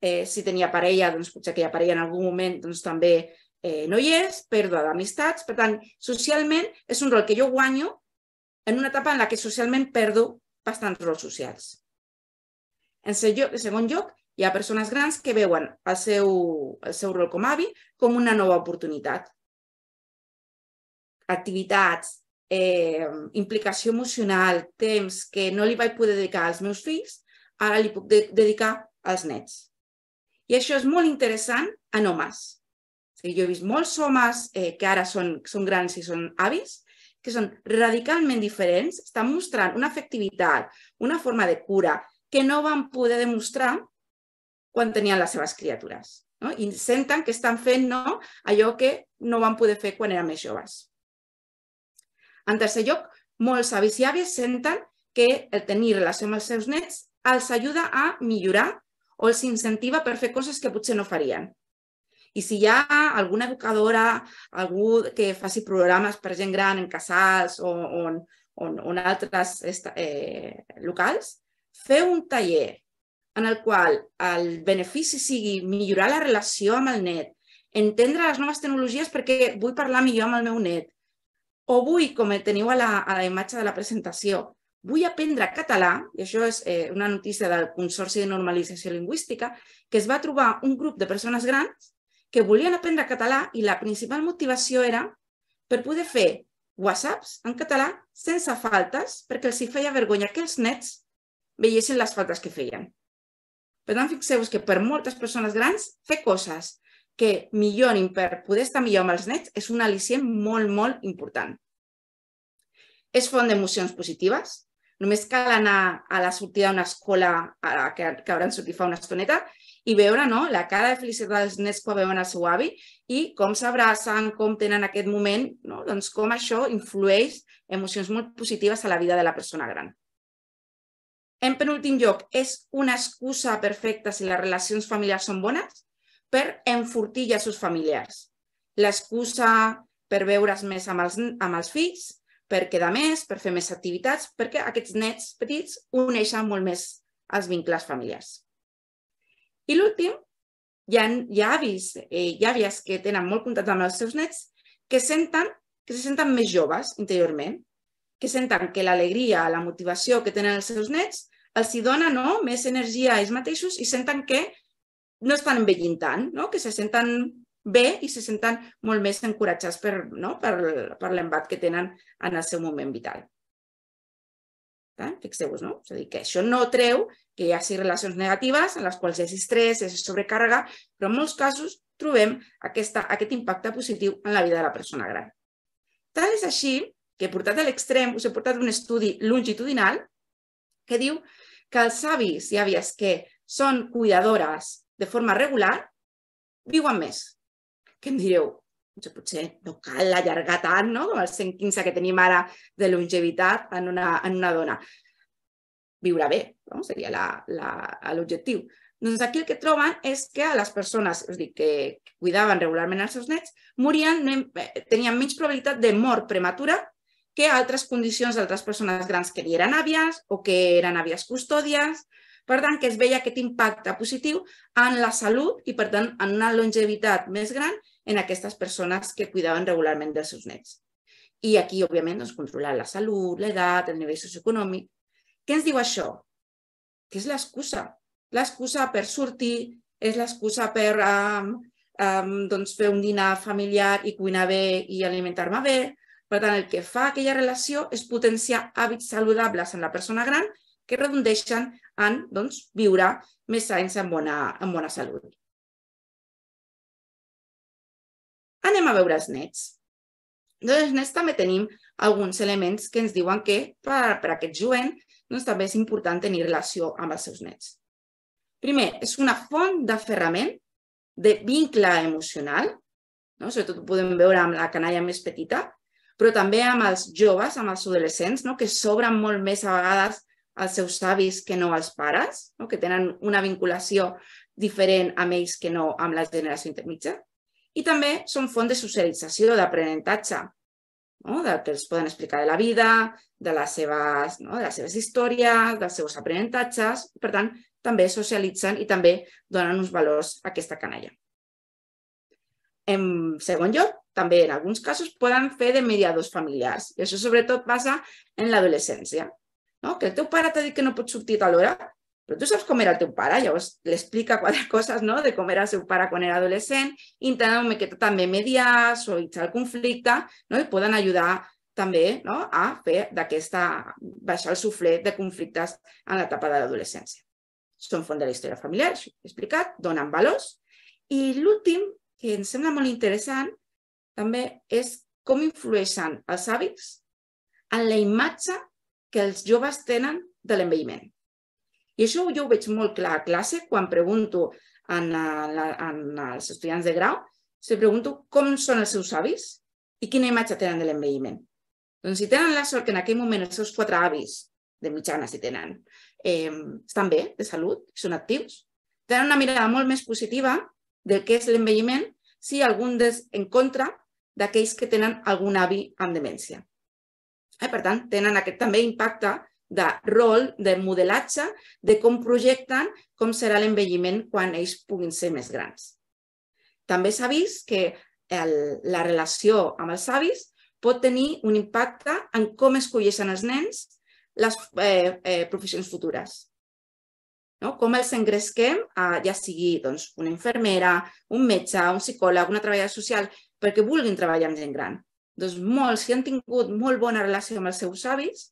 eh, si tenia parella, doncs potser aquella parella en algun moment doncs, també eh, no hi és, pèrdua d'amistats. Per tant, socialment és un rol que jo guanyo en una etapa en la que socialment perdo bastants rols socials. En segon lloc, hi ha persones grans que veuen el seu, el seu rol com a avi com una nova oportunitat. Activitats, eh, implicació emocional, temps que no li vaig poder dedicar als meus fills, ara li puc de dedicar als nets. I això és molt interessant en homes. Jo he vist molts homes eh, que ara són, són grans i són avis que són radicalment diferents, estan mostrant una efectivitat, una forma de cura que no van poder demostrar quan tenien les seves criatures. No? I senten que estan fent no, allò que no van poder fer quan eren més joves. En tercer lloc, molts avis i àvies senten que el tenir relació amb els seus nets els ajuda a millorar o els incentiva per fer coses que potser no farien. I si hi ha alguna educadora, algú que faci programes per gent gran en casals o on, on, on altres eh, locals, feu un taller en el qual el benefici sigui millorar la relació amb el net, entendre les noves tecnologies perquè vull parlar millor amb el meu net, o vull, com teniu a la, a la imatge de la presentació, vull aprendre català, i això és eh, una notícia del Consorci de Normalització Lingüística, que es va trobar un grup de persones grans que volien aprendre català i la principal motivació era per poder fer whatsapps en català sense faltes perquè els hi feia vergonya que els nets veiessin les faltes que feien. Per tant, fixeu-vos que per moltes persones grans fer coses que millorin per poder estar millor amb els nets és un al·licient molt, molt important. És font d'emocions positives. Només cal anar a la sortida d'una escola a la que, que hauran sortit fa una estoneta i veure no, la cara de felicitat dels nens quan veuen el seu avi i com s'abracen, com tenen aquest moment, no? doncs com això influeix emocions molt positives a la vida de la persona gran. En penúltim lloc, és una excusa perfecta si les relacions familiars són bones per enfortir llaços familiars. L'excusa per veure's més amb els, amb els fills, per quedar més, per fer més activitats, perquè aquests nets petits uneixen molt més els vincles familiars. I l'últim, hi ha, hi ha avis eh, i àvies que tenen molt contacte amb els seus nets que senten que se senten més joves interiorment, que senten que l'alegria, la motivació que tenen els seus nets els hi dona no, més energia a ells mateixos i senten que no estan envellint tant, no? que se senten bé i se senten molt més encoratjats per, no? per, per l'embat que tenen en el seu moment vital. Eh? Fixeu-vos, no? És a dir, que això no treu que hi hagi relacions negatives en les quals hi hagi estrès, hi hagi sobrecàrrega, però en molts casos trobem aquesta, aquest impacte positiu en la vida de la persona gran. Tal és així que, portat a l'extrem, us he portat un estudi longitudinal que diu que els avis i àvies que són cuidadores de forma regular viuen més. Que em direu, doncs potser no cal allargar tant no? com els 115 que tenim ara de longevitat en una, en una dona. Viure bé, no? seria l'objectiu. Doncs aquí el que troben és que les persones és dir, que cuidaven regularment els seus nets morien, eh, tenien menys probabilitat de mort prematura que altres condicions d'altres persones grans que eren àvies o que eren àvies custòdies. Per tant, que es veia aquest impacte positiu en la salut i, per tant, en una longevitat més gran en aquestes persones que cuidaven regularment dels seus nets. I aquí, òbviament, doncs, controlar la salut, l'edat, el nivell socioeconòmic. Què ens diu això? Que és l'excusa. L'excusa per sortir, és l'excusa per um, um, doncs, fer un dinar familiar i cuinar bé i alimentar-me bé. Per tant, el que fa aquella relació és potenciar hàbits saludables en la persona gran que redundeixen en doncs, viure més anys en bona, en bona salut. Anem a veure els nets. Doncs els nets també tenim alguns elements que ens diuen que per, per aquest jovent doncs, també és important tenir relació amb els seus nets. Primer, és una font d'aferrament, de vincle emocional, no? sobretot ho podem veure amb la canalla més petita, però també amb els joves, amb els adolescents, no? que s'obren molt més a vegades als seus avis que no als pares, no? que tenen una vinculació diferent amb ells que no amb la generació intermitja i també són font de socialització, d'aprenentatge, no? del que els poden explicar de la vida, de les seves, no? de les seves històries, dels seus aprenentatges. Per tant, també socialitzen i també donen uns valors a aquesta canalla. En segon lloc, també en alguns casos poden fer de mediadors familiars i això sobretot passa en l'adolescència. No? Que el teu pare t'ha dit que no pots sortir a l'hora, però tu saps com era el teu pare, llavors l'explica quatre coses no? de com era el seu pare quan era adolescent, intenta una miqueta també mediar, suavitzar el conflicte no? i poden ajudar també no? a fer d'aquesta, baixar el suflet de conflictes en l'etapa de l'adolescència. Són font de la història familiar, això he explicat, donen valors. I l'últim, que em sembla molt interessant, també és com influeixen els hàbits en la imatge que els joves tenen de l'envelliment. I això jo ho veig molt clar a classe quan pregunto en, la, en els estudiants de grau, se pregunto com són els seus avis i quina imatge tenen de l'envelliment. Doncs si tenen la sort que en aquell moment els seus quatre avis, de mitjana si tenen, eh, estan bé, de salut, són actius, tenen una mirada molt més positiva del que és l'envelliment si algun des en contra d'aquells que tenen algun avi amb demència. Eh, per tant, tenen aquest també impacte de rol, de modelatge, de com projecten com serà l'envelliment quan ells puguin ser més grans. També s'ha vist que el, la relació amb els avis pot tenir un impacte en com escolleixen els nens les eh, eh, professions futures. No? Com els engresquem, a, ja sigui doncs, una infermera, un metge, un psicòleg, una treballadora social, perquè vulguin treballar amb gent gran. Doncs molts, si han tingut molt bona relació amb els seus avis,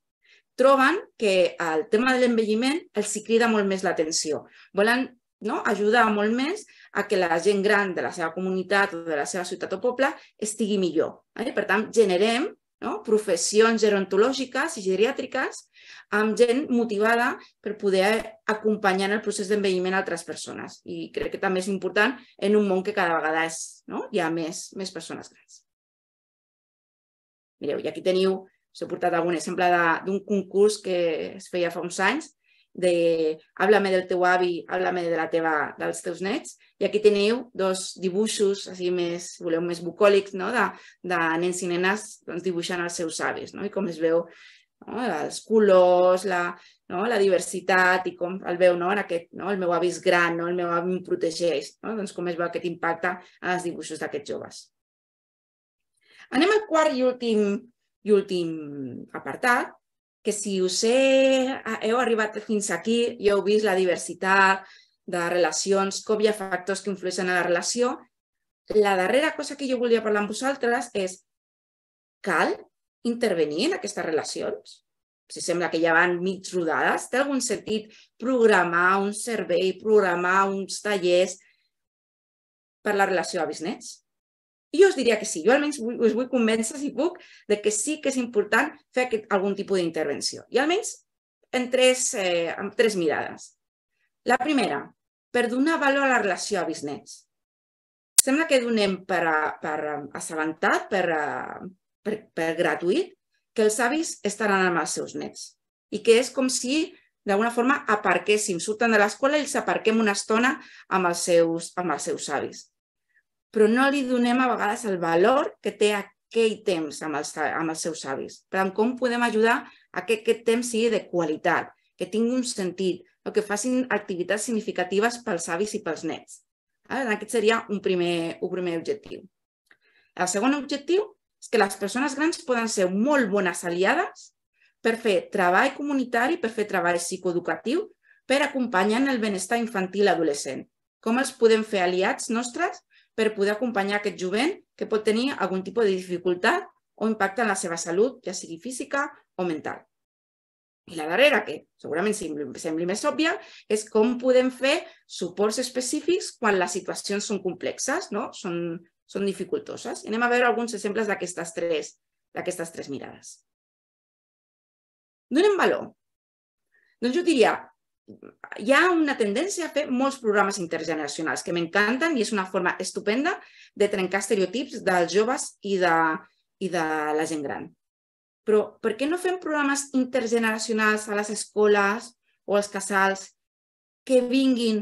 troben que el tema de l'envelliment els crida molt més l'atenció. Volen no? ajudar molt més a que la gent gran de la seva comunitat o de la seva ciutat o poble estigui millor. Eh? Per tant, generem no? professions gerontològiques i geriàtriques amb gent motivada per poder acompanyar en el procés d'envelliment altres persones. I crec que també és important en un món que cada vegada és, no? hi ha més, més persones grans. Mireu, i aquí teniu, us he portat algun exemple d'un concurs que es feia fa uns anys de háblame del teu avi, háblame de la teva, dels teus nets, i aquí teniu dos dibuixos, així més, voleu, més bucòlics, no? de, de nens i nenes doncs, dibuixant els seus avis, no? i com es veu no? els colors, la, no? la diversitat i com el veu no? en aquest, no? el meu avi és gran, no? el meu avi em protegeix, no? doncs com es veu aquest impacte en els dibuixos d'aquests joves. Anem al quart i últim, i últim apartat, que si us he, heu arribat fins aquí i heu vist la diversitat de relacions, com hi ha factors que influeixen en la relació, la darrera cosa que jo volia parlar amb vosaltres és cal intervenir en aquestes relacions? Si sembla que ja van mig rodades, té algun sentit programar un servei, programar uns tallers per la relació a bisnets? I jo us diria que sí, jo almenys us vull convèncer, si puc, de que sí que és important fer aquest, algun tipus d'intervenció. I almenys en tres, eh, en tres mirades. La primera, per donar valor a la relació a bisnets. Sembla que donem per, per assabentat, per, per, per gratuït, que els avis estaran amb els seus nets. I que és com si d'alguna forma aparquéssim, surten de l'escola i els aparquem una estona amb els seus, amb els seus avis però no li donem a vegades el valor que té aquell temps amb els, amb els seus avis. Per tant, com podem ajudar a que aquest temps sigui de qualitat, que tingui un sentit, o que facin activitats significatives pels avis i pels nets. Aquest seria un primer, un primer objectiu. El segon objectiu és que les persones grans poden ser molt bones aliades per fer treball comunitari, per fer treball psicoeducatiu, per acompanyar en el benestar infantil adolescent. Com els podem fer aliats nostres per poder acompanyar aquest jovent que pot tenir algun tipus de dificultat o impacte en la seva salut, ja sigui física o mental. I la darrera, que segurament sembli més òbvia, és com podem fer suports específics quan les situacions són complexes, no? són, són dificultoses. I anem a veure alguns exemples d'aquestes tres, tres mirades. Donem valor. Doncs jo diria, hi ha una tendència a fer molts programes intergeneracionals que m'encanten i és una forma estupenda de trencar estereotips dels joves i de, i de la gent gran. Però per què no fem programes intergeneracionals a les escoles o als casals que vinguin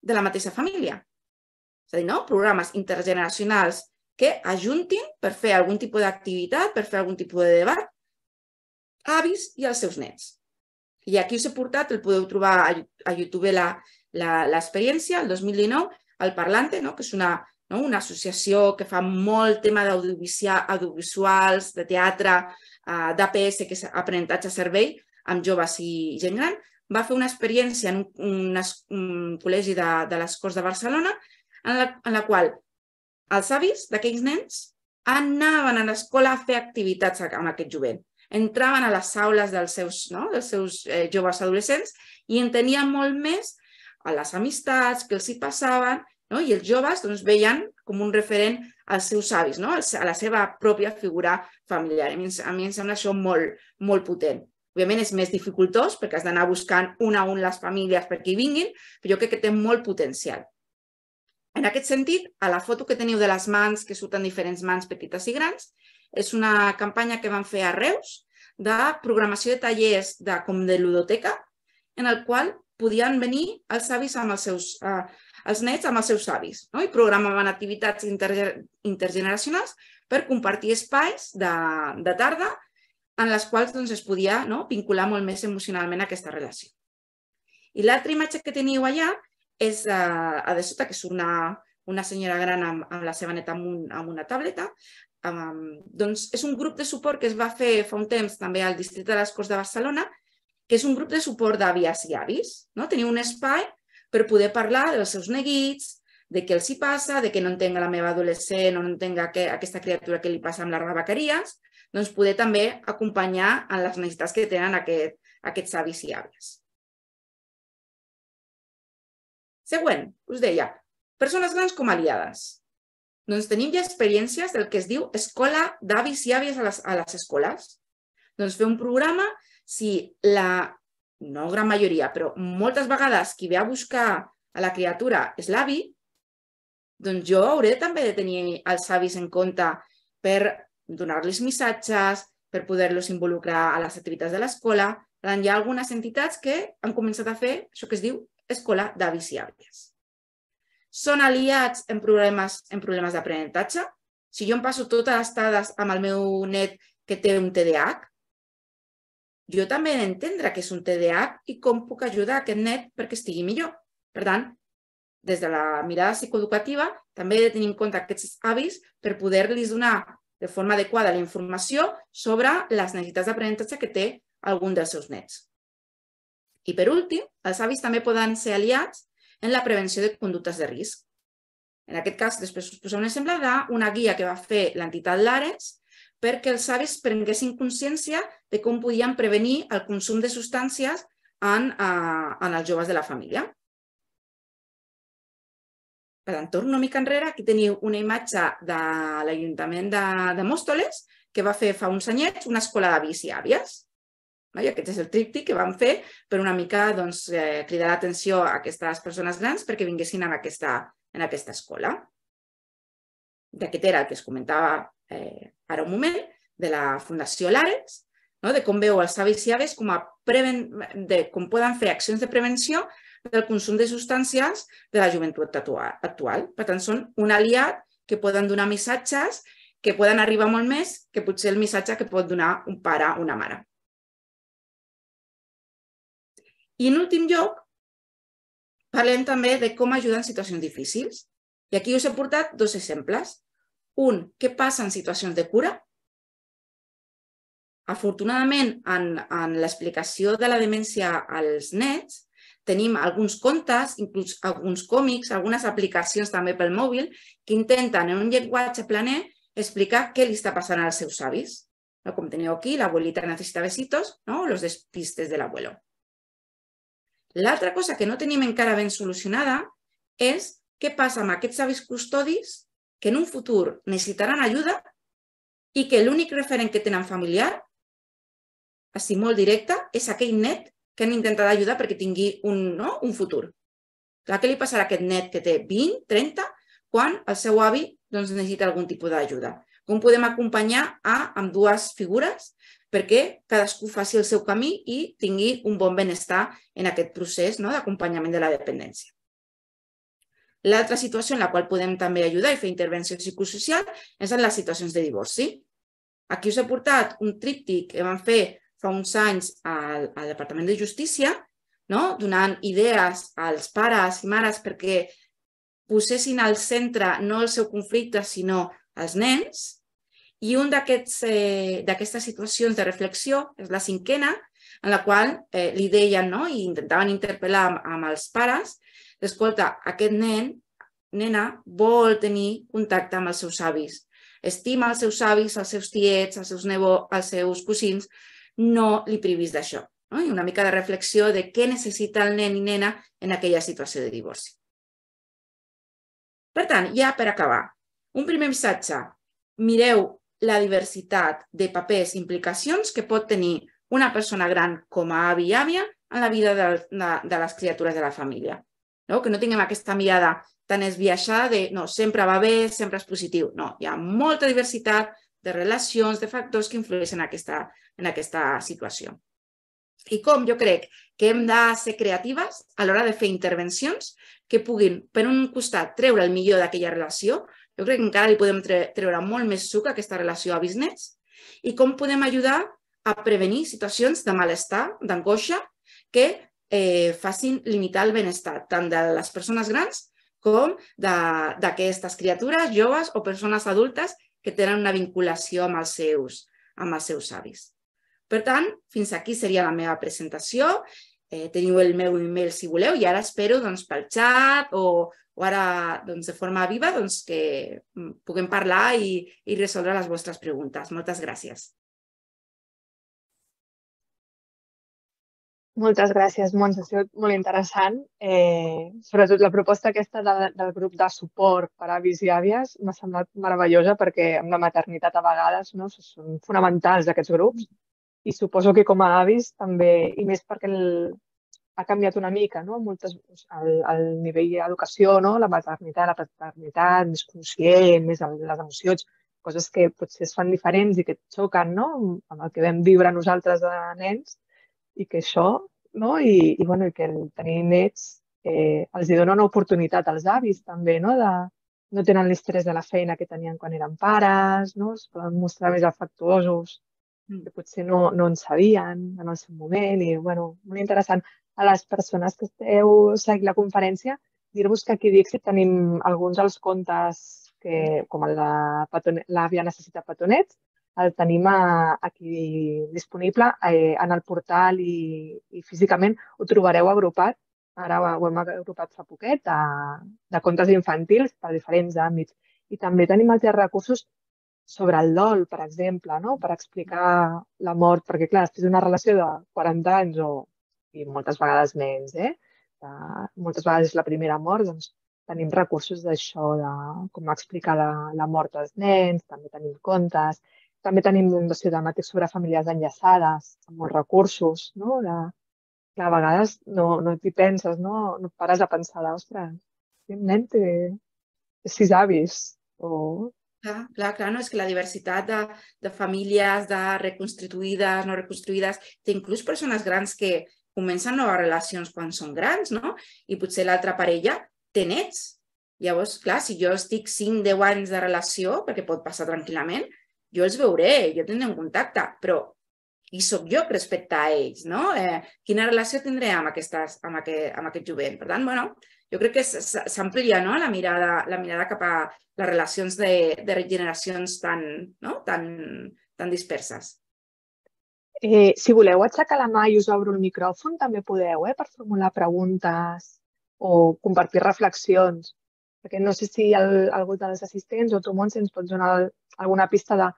de la mateixa família? És a dir, no? programes intergeneracionals que ajuntin per fer algun tipus d'activitat, per fer algun tipus de debat, avis i els seus nets. I aquí us he portat, el podeu trobar a, YouTube l'experiència, el 2019, el Parlante, no? que és una, no? una associació que fa molt tema d'audiovisuals, de teatre, uh, d'APS, que és aprenentatge servei, amb joves i gent gran, va fer una experiència en un, un, un col·legi de, de les Corts de Barcelona en la, en la qual els avis d'aquells nens anaven a l'escola a fer activitats amb aquest jovent entraven a les aules dels seus, no? dels seus eh, joves adolescents i entenien molt més a les amistats que els hi passaven no? i els joves doncs, veien com un referent als seus avis, no? a la seva pròpia figura familiar. A mi, a mi em sembla això molt, molt potent. Òbviament és més dificultós perquè has d'anar buscant un a un les famílies perquè hi vinguin, però jo crec que té molt potencial. En aquest sentit, a la foto que teniu de les mans, que surten diferents mans petites i grans, és una campanya que van fer a Reus de programació de tallers de, com de ludoteca, en el qual podien venir els avis amb els seus, eh, els nets amb els seus avis no? i programaven activitats interge intergeneracionals per compartir espais de, de tarda en les quals doncs, es podia no? vincular molt més emocionalment aquesta relació. I l'altra imatge que teniu allà és eh, a de sota, que és una, una senyora gran amb, amb la seva neta amb, un, amb una tableta, Um, doncs és un grup de suport que es va fer fa un temps també al districte de les Corts de Barcelona, que és un grup de suport d'àvies i avis. No? Teniu un espai per poder parlar dels seus neguits, de què els hi passa, de que no entenga la meva adolescent o no entenga que, aquesta criatura que li passa amb les rebequeries, doncs poder també acompanyar en les necessitats que tenen aquest, aquests avis i àvies. Següent, us deia, persones grans com aliades. Doncs tenim ja experiències del que es diu escola d'avis i àvies a les, a les escoles. Doncs fer un programa, si la, no gran majoria, però moltes vegades qui ve a buscar a la criatura és l'avi, doncs jo hauré també de tenir els avis en compte per donar-los missatges, per poder-los involucrar a les activitats de l'escola. Hi ha algunes entitats que han començat a fer això que es diu escola d'avis i àvies. Són aliats en problemes en problemes d'aprenentatge? Si jo em passo totes les estades amb el meu net que té un TDAH, jo també he d'entendre que és un TDAH i com puc ajudar aquest net perquè estigui millor. Per tant, des de la mirada psicoeducativa, també he de tenir en compte aquests avis per poder-los donar de forma adequada la informació sobre les necessitats d'aprenentatge que té algun dels seus nets. I per últim, els avis també poden ser aliats en la prevenció de conductes de risc. En aquest cas, després us posaré un exemple d'una guia que va fer l'entitat Lares perquè els avis prenguessin consciència de com podien prevenir el consum de substàncies en, uh, en els joves de la família. Per tant, torno una mica enrere. Aquí teniu una imatge de l'Ajuntament de, de Mòstoles que va fer fa uns anyets una escola d'avis i àvies. No? I aquest és el tríptic que vam fer per una mica doncs, eh, cridar l'atenció a aquestes persones grans perquè vinguessin en aquesta, en aquesta escola. D'aquest era el que es comentava eh, ara un moment, de la Fundació Lares, no? de com veu els avis i aves com, a preven... de com poden fer accions de prevenció del consum de substàncies de la joventut actual. Per tant, són un aliat que poden donar missatges que poden arribar molt més que potser el missatge que pot donar un pare o una mare. I en últim lloc, parlem també de com ajudar en situacions difícils. I aquí us he portat dos exemples. Un, què passa en situacions de cura? Afortunadament, en, en l'explicació de la demència als nets, tenim alguns contes, inclús alguns còmics, algunes aplicacions també pel mòbil, que intenten en un llenguatge planer explicar què li està passant als seus avis. No? Com teniu aquí, l'abuelita necessita besitos, no? los despistes de l'abuelo. L'altra cosa que no tenim encara ben solucionada és què passa amb aquests avis custodis que en un futur necessitaran ajuda i que l'únic referent que tenen familiar, així molt directe, és aquell net que han intentat ajudar perquè tingui un, no? un futur. Clar, què li passarà a aquest net que té 20, 30, quan el seu avi doncs, necessita algun tipus d'ajuda? Com podem acompanyar a amb dues figures perquè cadascú faci el seu camí i tingui un bon benestar en aquest procés no, d'acompanyament de la dependència. L'altra situació en la qual podem també ajudar i fer intervenció psicosocial és en les situacions de divorci. Aquí us he portat un tríptic que vam fer fa uns anys al, al Departament de Justícia, no? donant idees als pares i mares perquè posessin al centre no el seu conflicte, sinó els nens, i un d'aquestes eh, situacions de reflexió és la cinquena, en la qual eh, li deien no? i intentaven interpel·lar amb, amb els pares, escolta, aquest nen, nena, vol tenir contacte amb els seus avis, estima els seus avis, els seus tiets, els seus nebos, els seus cosins, no li privis d'això. No? I una mica de reflexió de què necessita el nen i nena en aquella situació de divorci. Per tant, ja per acabar, un primer missatge. Mireu la diversitat de papers i implicacions que pot tenir una persona gran com a avi i àvia en la vida de, de, de les criatures de la família. No? Que no tinguem aquesta mirada tan esbiaixada de no, sempre va bé, sempre és positiu. No, hi ha molta diversitat de relacions, de factors que influeixen en aquesta, en aquesta situació. I com jo crec que hem de ser creatives a l'hora de fer intervencions que puguin, per un costat, treure el millor d'aquella relació, jo crec que encara li podem treure molt més suc a aquesta relació a business i com podem ajudar a prevenir situacions de malestar, d'angoixa, que eh, facin limitar el benestar tant de les persones grans com d'aquestes criatures joves o persones adultes que tenen una vinculació amb els seus, amb els seus avis. Per tant, fins aquí seria la meva presentació. Eh, teniu el meu email si voleu i ara espero doncs, pel xat o, o ara doncs, de forma viva doncs, que mm, puguem parlar i, i resoldre les vostres preguntes. Moltes gràcies. Moltes gràcies, Mons. Ha sigut molt interessant. Eh, sobretot la proposta aquesta de, del grup de suport per avis i àvies m'ha semblat meravellosa perquè amb la maternitat a vegades no, són fonamentals aquests grups i suposo que com a avis també, i més perquè el, ha canviat una mica, no? Moltes, el, el nivell d'educació, no? la maternitat, la paternitat, més conscient, més les emocions, coses que potser es fan diferents i que et xoquen no? amb el que vam viure nosaltres de nens i que això, no? I, i, bueno, i que el tenir nets eh, els hi dona una oportunitat als avis també, no? De, no tenen l'estrès de la feina que tenien quan eren pares, no? es poden mostrar més afectuosos, mm. que potser no, no en sabien en el seu moment i, bueno, molt interessant. A les persones que esteu seguint la conferència, dir-vos que aquí a Dixit tenim alguns dels contes que, com l'àvia necessita petonets, el tenim a, aquí disponible eh, en el portal i, i físicament ho trobareu agrupat. Ara ho hem agrupat fa poquet, de, de contes infantils per diferents àmbits. I també tenim altres recursos sobre el dol, per exemple, no? per explicar la mort, perquè clar, després d'una relació de 40 anys o i moltes vegades menys, eh? De, moltes vegades és la primera mort, doncs tenim recursos d'això, de com explicar la, la mort als nens, també tenim contes, també tenim un dossier temàtic sobre famílies enllaçades, amb molts recursos, no? De, que a vegades no, no t'hi penses, no? no pares a pensar, ostres, quin nen té, té sis avis. O... Clar, clar, clar, no? és que la diversitat de, de famílies, de reconstituïdes, no reconstruïdes, té inclús persones grans que comencen noves relacions quan són grans, no? I potser l'altra parella té nets. Llavors, clar, si jo estic 5-10 anys de relació, perquè pot passar tranquil·lament, jo els veuré, jo tindré un contacte, però qui sóc jo respecte a ells, no? Eh, quina relació tindré amb, aquestes, amb, aquest, amb aquest jovent? Per tant, bueno, jo crec que s'amplia no? la, mirada, la mirada cap a les relacions de, de generacions tan, no? tan, tan disperses. Eh, si voleu aixecar la mà i us obro el micròfon, també podeu, eh, per formular preguntes o compartir reflexions. Perquè no sé si el, algú dels assistents o tu, Montse, ens pots donar alguna pista de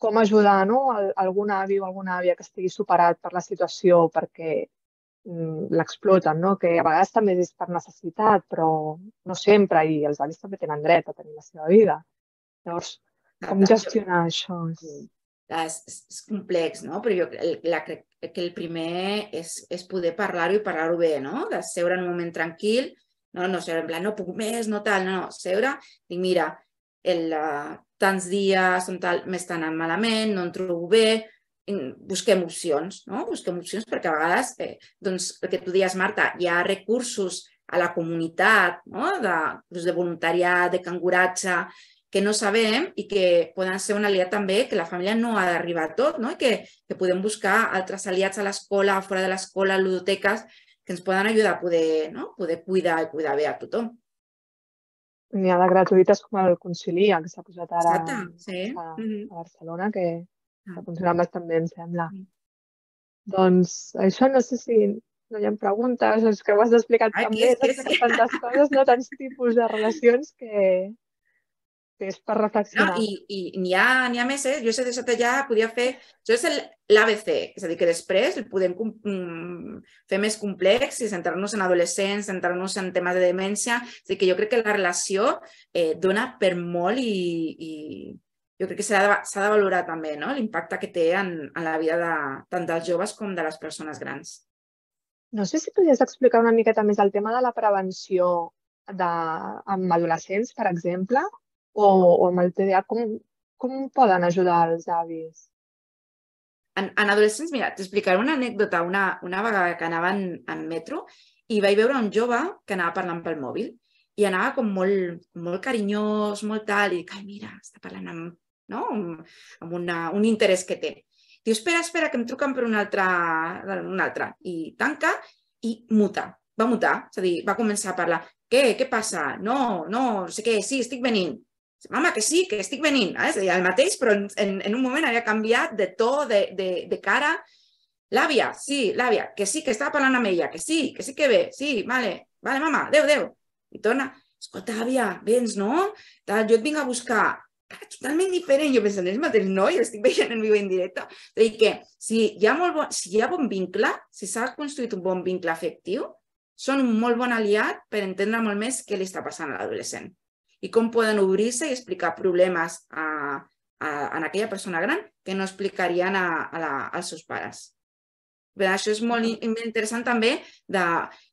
com ajudar no? algun avi o alguna àvia que estigui superat per la situació perquè mm, l'exploten, no? que a vegades també és per necessitat, però no sempre, i els avis també tenen dret a tenir la seva vida. Llavors, com gestionar això? És, és complex, no? Però jo el, la, crec que el primer és, és poder parlar-ho i parlar-ho bé, no? De seure en un moment tranquil, no, no seure en plan, no puc més, no tal, no, no, seure, dic, mira, el, uh, tants dies m'estan anant malament, no em trobo bé, busquem opcions, no? Busquem opcions perquè a vegades, eh, doncs, el que tu dius, Marta, hi ha recursos a la comunitat, no? de, doncs de voluntariat, de canguratge, que no sabem i que poden ser un aliat també, que la família no ha d'arribar a tot, no? I que, que podem buscar altres aliats a l'escola, fora de l'escola, ludoteques, que ens poden ajudar a poder, no? poder cuidar i cuidar bé a tothom. N'hi ha de gratuïtes com el Concilia, que s'ha posat ara Exacte, sí. a, a Barcelona, que ah. ha funcionat bastant bé, em sembla. Mm. Doncs això no sé si no hi ha preguntes, és que ho has explicat Ai, també, és, és... tantes coses, no? tants tipus de relacions que és per reflexionar. No, I i n'hi ha, ha més, eh? Jo sé de ja podia fer... Això és l'ABC, és a dir, que després el podem mm, fer més complex i centrar-nos en adolescents, centrar-nos en temes de demència. És a dir, que jo crec que la relació eh, dona per molt i, i jo crec que s'ha de, de valorar també no? l'impacte que té en, en la vida de, tant dels joves com de les persones grans. No sé si podries explicar una miqueta més el tema de la prevenció de, amb adolescents, per exemple, o, o amb el TDA, com, com poden ajudar els avis? En, en adolescents, mira, t'explicaré una anècdota. Una, una vegada que anava en, en metro i vaig veure un jove que anava parlant pel mòbil i anava com molt, molt carinyós, molt tal, i dic, ai, mira, està parlant amb, no? amb, amb una, un interès que té. Diu, espera, espera, que em truquen per un altre, un altre. I tanca i muta, va mutar, és a dir, va començar a parlar. Què? Què passa? No, no, no sé què, sí, estic venint. Mama, que sí, que estic venint. Eh? És a dir, el mateix, però en, en, en un moment havia canviat de to, de, de, de cara. L'àvia, sí, l'àvia, que sí, que estava parlant amb ella, que sí, que sí que ve, sí, vale, vale, mama, adeu, adeu. I torna, escolta, àvia, vens, no? Tal, jo et vinc a buscar. totalment diferent. Jo pensant, és mateix noi, estic veient en viu en directe. És dir, que si hi ha, molt bon, si hi ha bon vincle, si s'ha construït un bon vincle afectiu, són un molt bon aliat per entendre molt més què li està passant a l'adolescent i com poden obrir-se i explicar problemes a, a, a aquella persona gran que no explicarien a, a la, als seus pares. Bé, això és molt interessant també. De...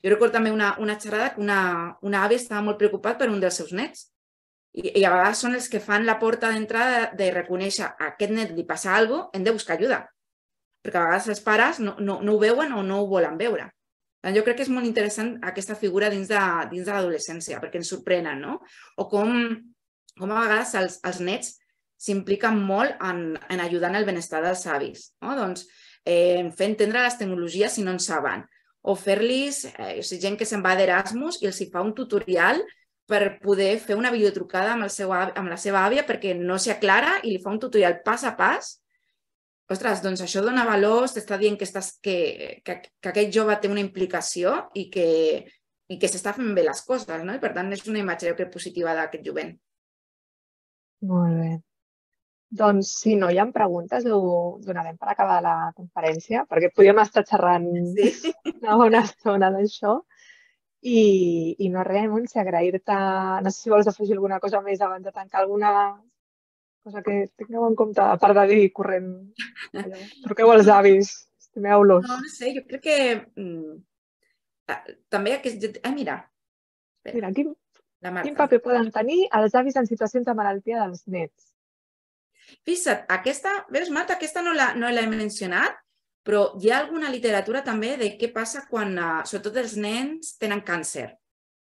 Jo recordo també una, una xerrada que una, una àvia estava molt preocupat per un dels seus nets i, i a vegades són els que fan la porta d'entrada de reconèixer a aquest net li passa alguna cosa, hem de buscar ajuda. Perquè a vegades els pares no, no, no ho veuen o no ho volen veure. Jo crec que és molt interessant aquesta figura dins de, dins de l'adolescència, perquè ens sorprenen, no? O com, com a vegades els, els nets s'impliquen molt en, en ajudar en el benestar dels avis. No? Doncs eh, fer entendre les tecnologies si no en saben. O fer-los, eh, o sigui, gent que se'n va d'Erasmus i els hi fa un tutorial per poder fer una videotrucada amb, el seu, amb la seva àvia perquè no s'hi aclara i li fa un tutorial pas a pas. Ostres, doncs això dona valor, t'està dient que, estàs, que, que, que aquest jove té una implicació i que, i que s'està fent bé les coses, no? I per tant és una imatge, crec, positiva d'aquest jovent. Molt bé. Doncs si no hi ha preguntes, ho donarem per acabar la conferència, perquè podríem estar xerrant sí. [laughs] una estona d'això. I, i no res, Montse, agrair-te, no sé si vols afegir alguna cosa més abans de tancar alguna cosa que tingueu en compte, a part de dir corrent. Allò. Truqueu als avis, estimeu-los. No, no sé, jo crec que mm, també aquest... Ah, mira. Mira, quin, quin paper poden tenir els avis en situacions de malaltia dels nets? Fixa't, aquesta, veus, Marta, aquesta no l'he no mencionat, però hi ha alguna literatura també de què passa quan, uh, sobretot els nens, tenen càncer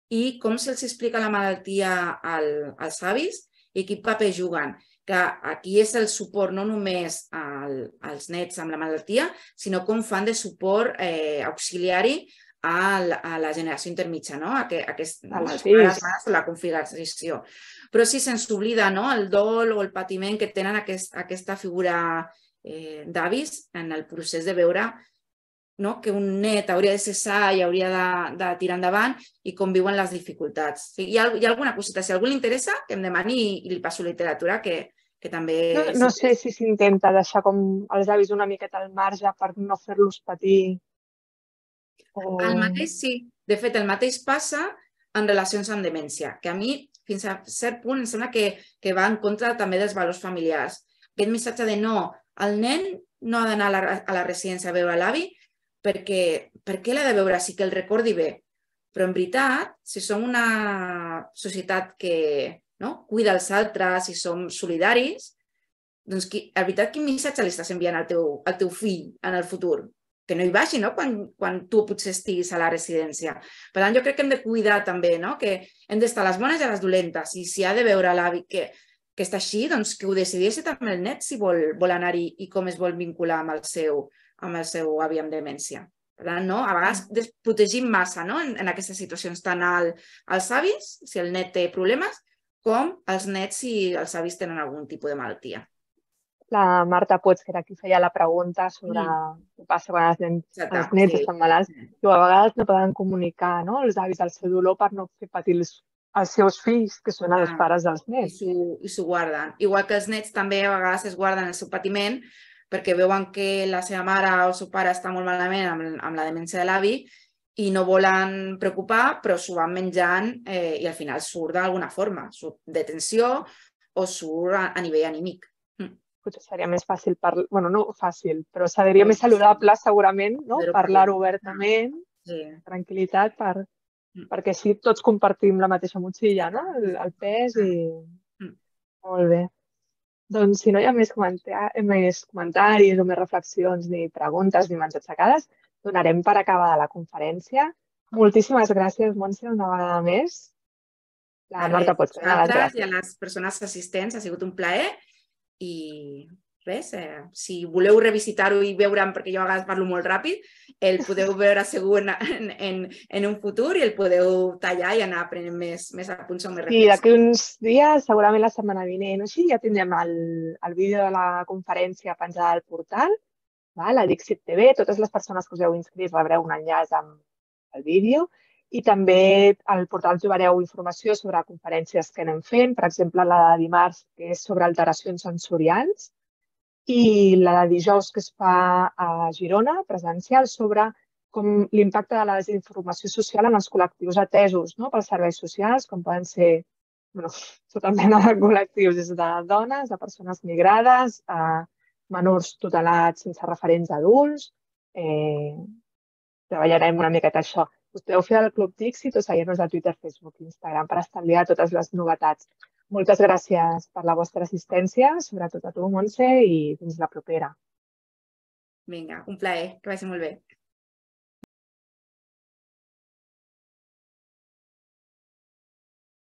i com se'ls explica la malaltia al, als avis i quin paper juguen. Que aquí és el suport no només al, als nets amb la malaltia, sinó com fan de suport eh, auxiliari a la, a la generació intermitja, no? a, que, a aquest, no? els pares, la configuració. Però si se'ns oblida no? el dol o el patiment que tenen aquest, aquesta figura eh, d'avis en el procés de veure no? que un net hauria de cessar i hauria de, de tirar endavant i com viuen les dificultats. Sí, hi, ha, hi ha alguna coseta, si a algú li interessa, que em demani i, i li passo literatura, que, que també... No, no sé si s'intenta deixar com els avis una miqueta al marge per no fer-los patir. O... El mateix sí. De fet, el mateix passa en relacions amb demència, que a mi, fins a cert punt, em sembla que, que va en contra també dels valors familiars. Aquest missatge de no, el nen no ha d'anar a, la, a la residència a veure l'avi perquè, per què l'ha de veure? Sí que el recordi bé. Però en veritat, si som una societat que no? cuida els altres, si som solidaris, doncs qui, en veritat quin missatge li estàs enviant al teu, al teu fill en el futur? Que no hi vagi no? quan, quan tu potser estiguis a la residència. Per tant, jo crec que hem de cuidar també, no? que hem d'estar les bones i les dolentes. I si ha de veure l'avi que que està així, doncs que ho decideixi també el net si vol, vol anar-hi i com es vol vincular amb el seu, amb el seu avi amb demència. Per tant, no? a vegades desprotegim massa no? en, en aquestes situacions tant al, als avis, si el net té problemes, com els nets si els avis tenen algun tipus de malaltia. La Marta Pots, que era qui feia la pregunta sobre mm. què passa quan els nens, Exacte, els nets sí. estan malalts, que a vegades no poden comunicar no? els avis el seu dolor per no fer patir els els seus fills, que són els ah, pares dels nets. I s'ho guarden. Igual que els nets també a vegades es guarden el seu patiment perquè veuen que la seva mare o el seu pare està molt malament amb, amb la demència de l'avi i no volen preocupar, però s'ho van menjant eh, i al final surt d'alguna forma, surt de tensió o surt a, a nivell anímic. Mm. Potser seria més fàcil parlar, bueno, no fàcil, però seria més saludable segurament no? parlar obertament, sí. tranquil·litat per, Mm. perquè així tots compartim la mateixa motxilla, no? El, el pes i... Mm. Molt bé. Doncs si no hi ha més, comentar més comentaris o més reflexions ni preguntes ni mans aixecades, donarem per acabada la conferència. Moltíssimes gràcies, Montse, una vegada més. La Marta anar a les I a les persones assistents ha sigut un plaer i res, eh, si voleu revisitar-ho i veure'm, perquè jo a vegades parlo molt ràpid, el podeu [laughs] veure segur en, en, en un futur i el podeu tallar i anar aprenent més, més apunts o més reflexions. Sí, d'aquí uns dies, segurament la setmana vinent o així, ja tindrem el, el vídeo de la conferència penjada al portal, val? a Dixit TV. Totes les persones que us heu inscrit rebreu un enllaç amb el vídeo i també al portal trobareu informació sobre conferències que anem fent, per exemple, la de dimarts, que és sobre alteracions sensorials, i la de dijous, que es fa a Girona, presencial, sobre com l'impacte de la desinformació social en els col·lectius atesos no? pels serveis socials, com poden ser bueno, [laughs] tota mena de col·lectius, des de dones, de persones migrades, a menors tutelats sense referents adults. Eh, treballarem una miqueta això. Us podeu fer el Club Dixit o seguir-nos a Twitter, Facebook i Instagram per estalviar totes les novetats. Moltes gràcies per la vostra assistència, sobretot a tu, Montse, i fins la propera. Vinga, un plaer, que vagi molt bé.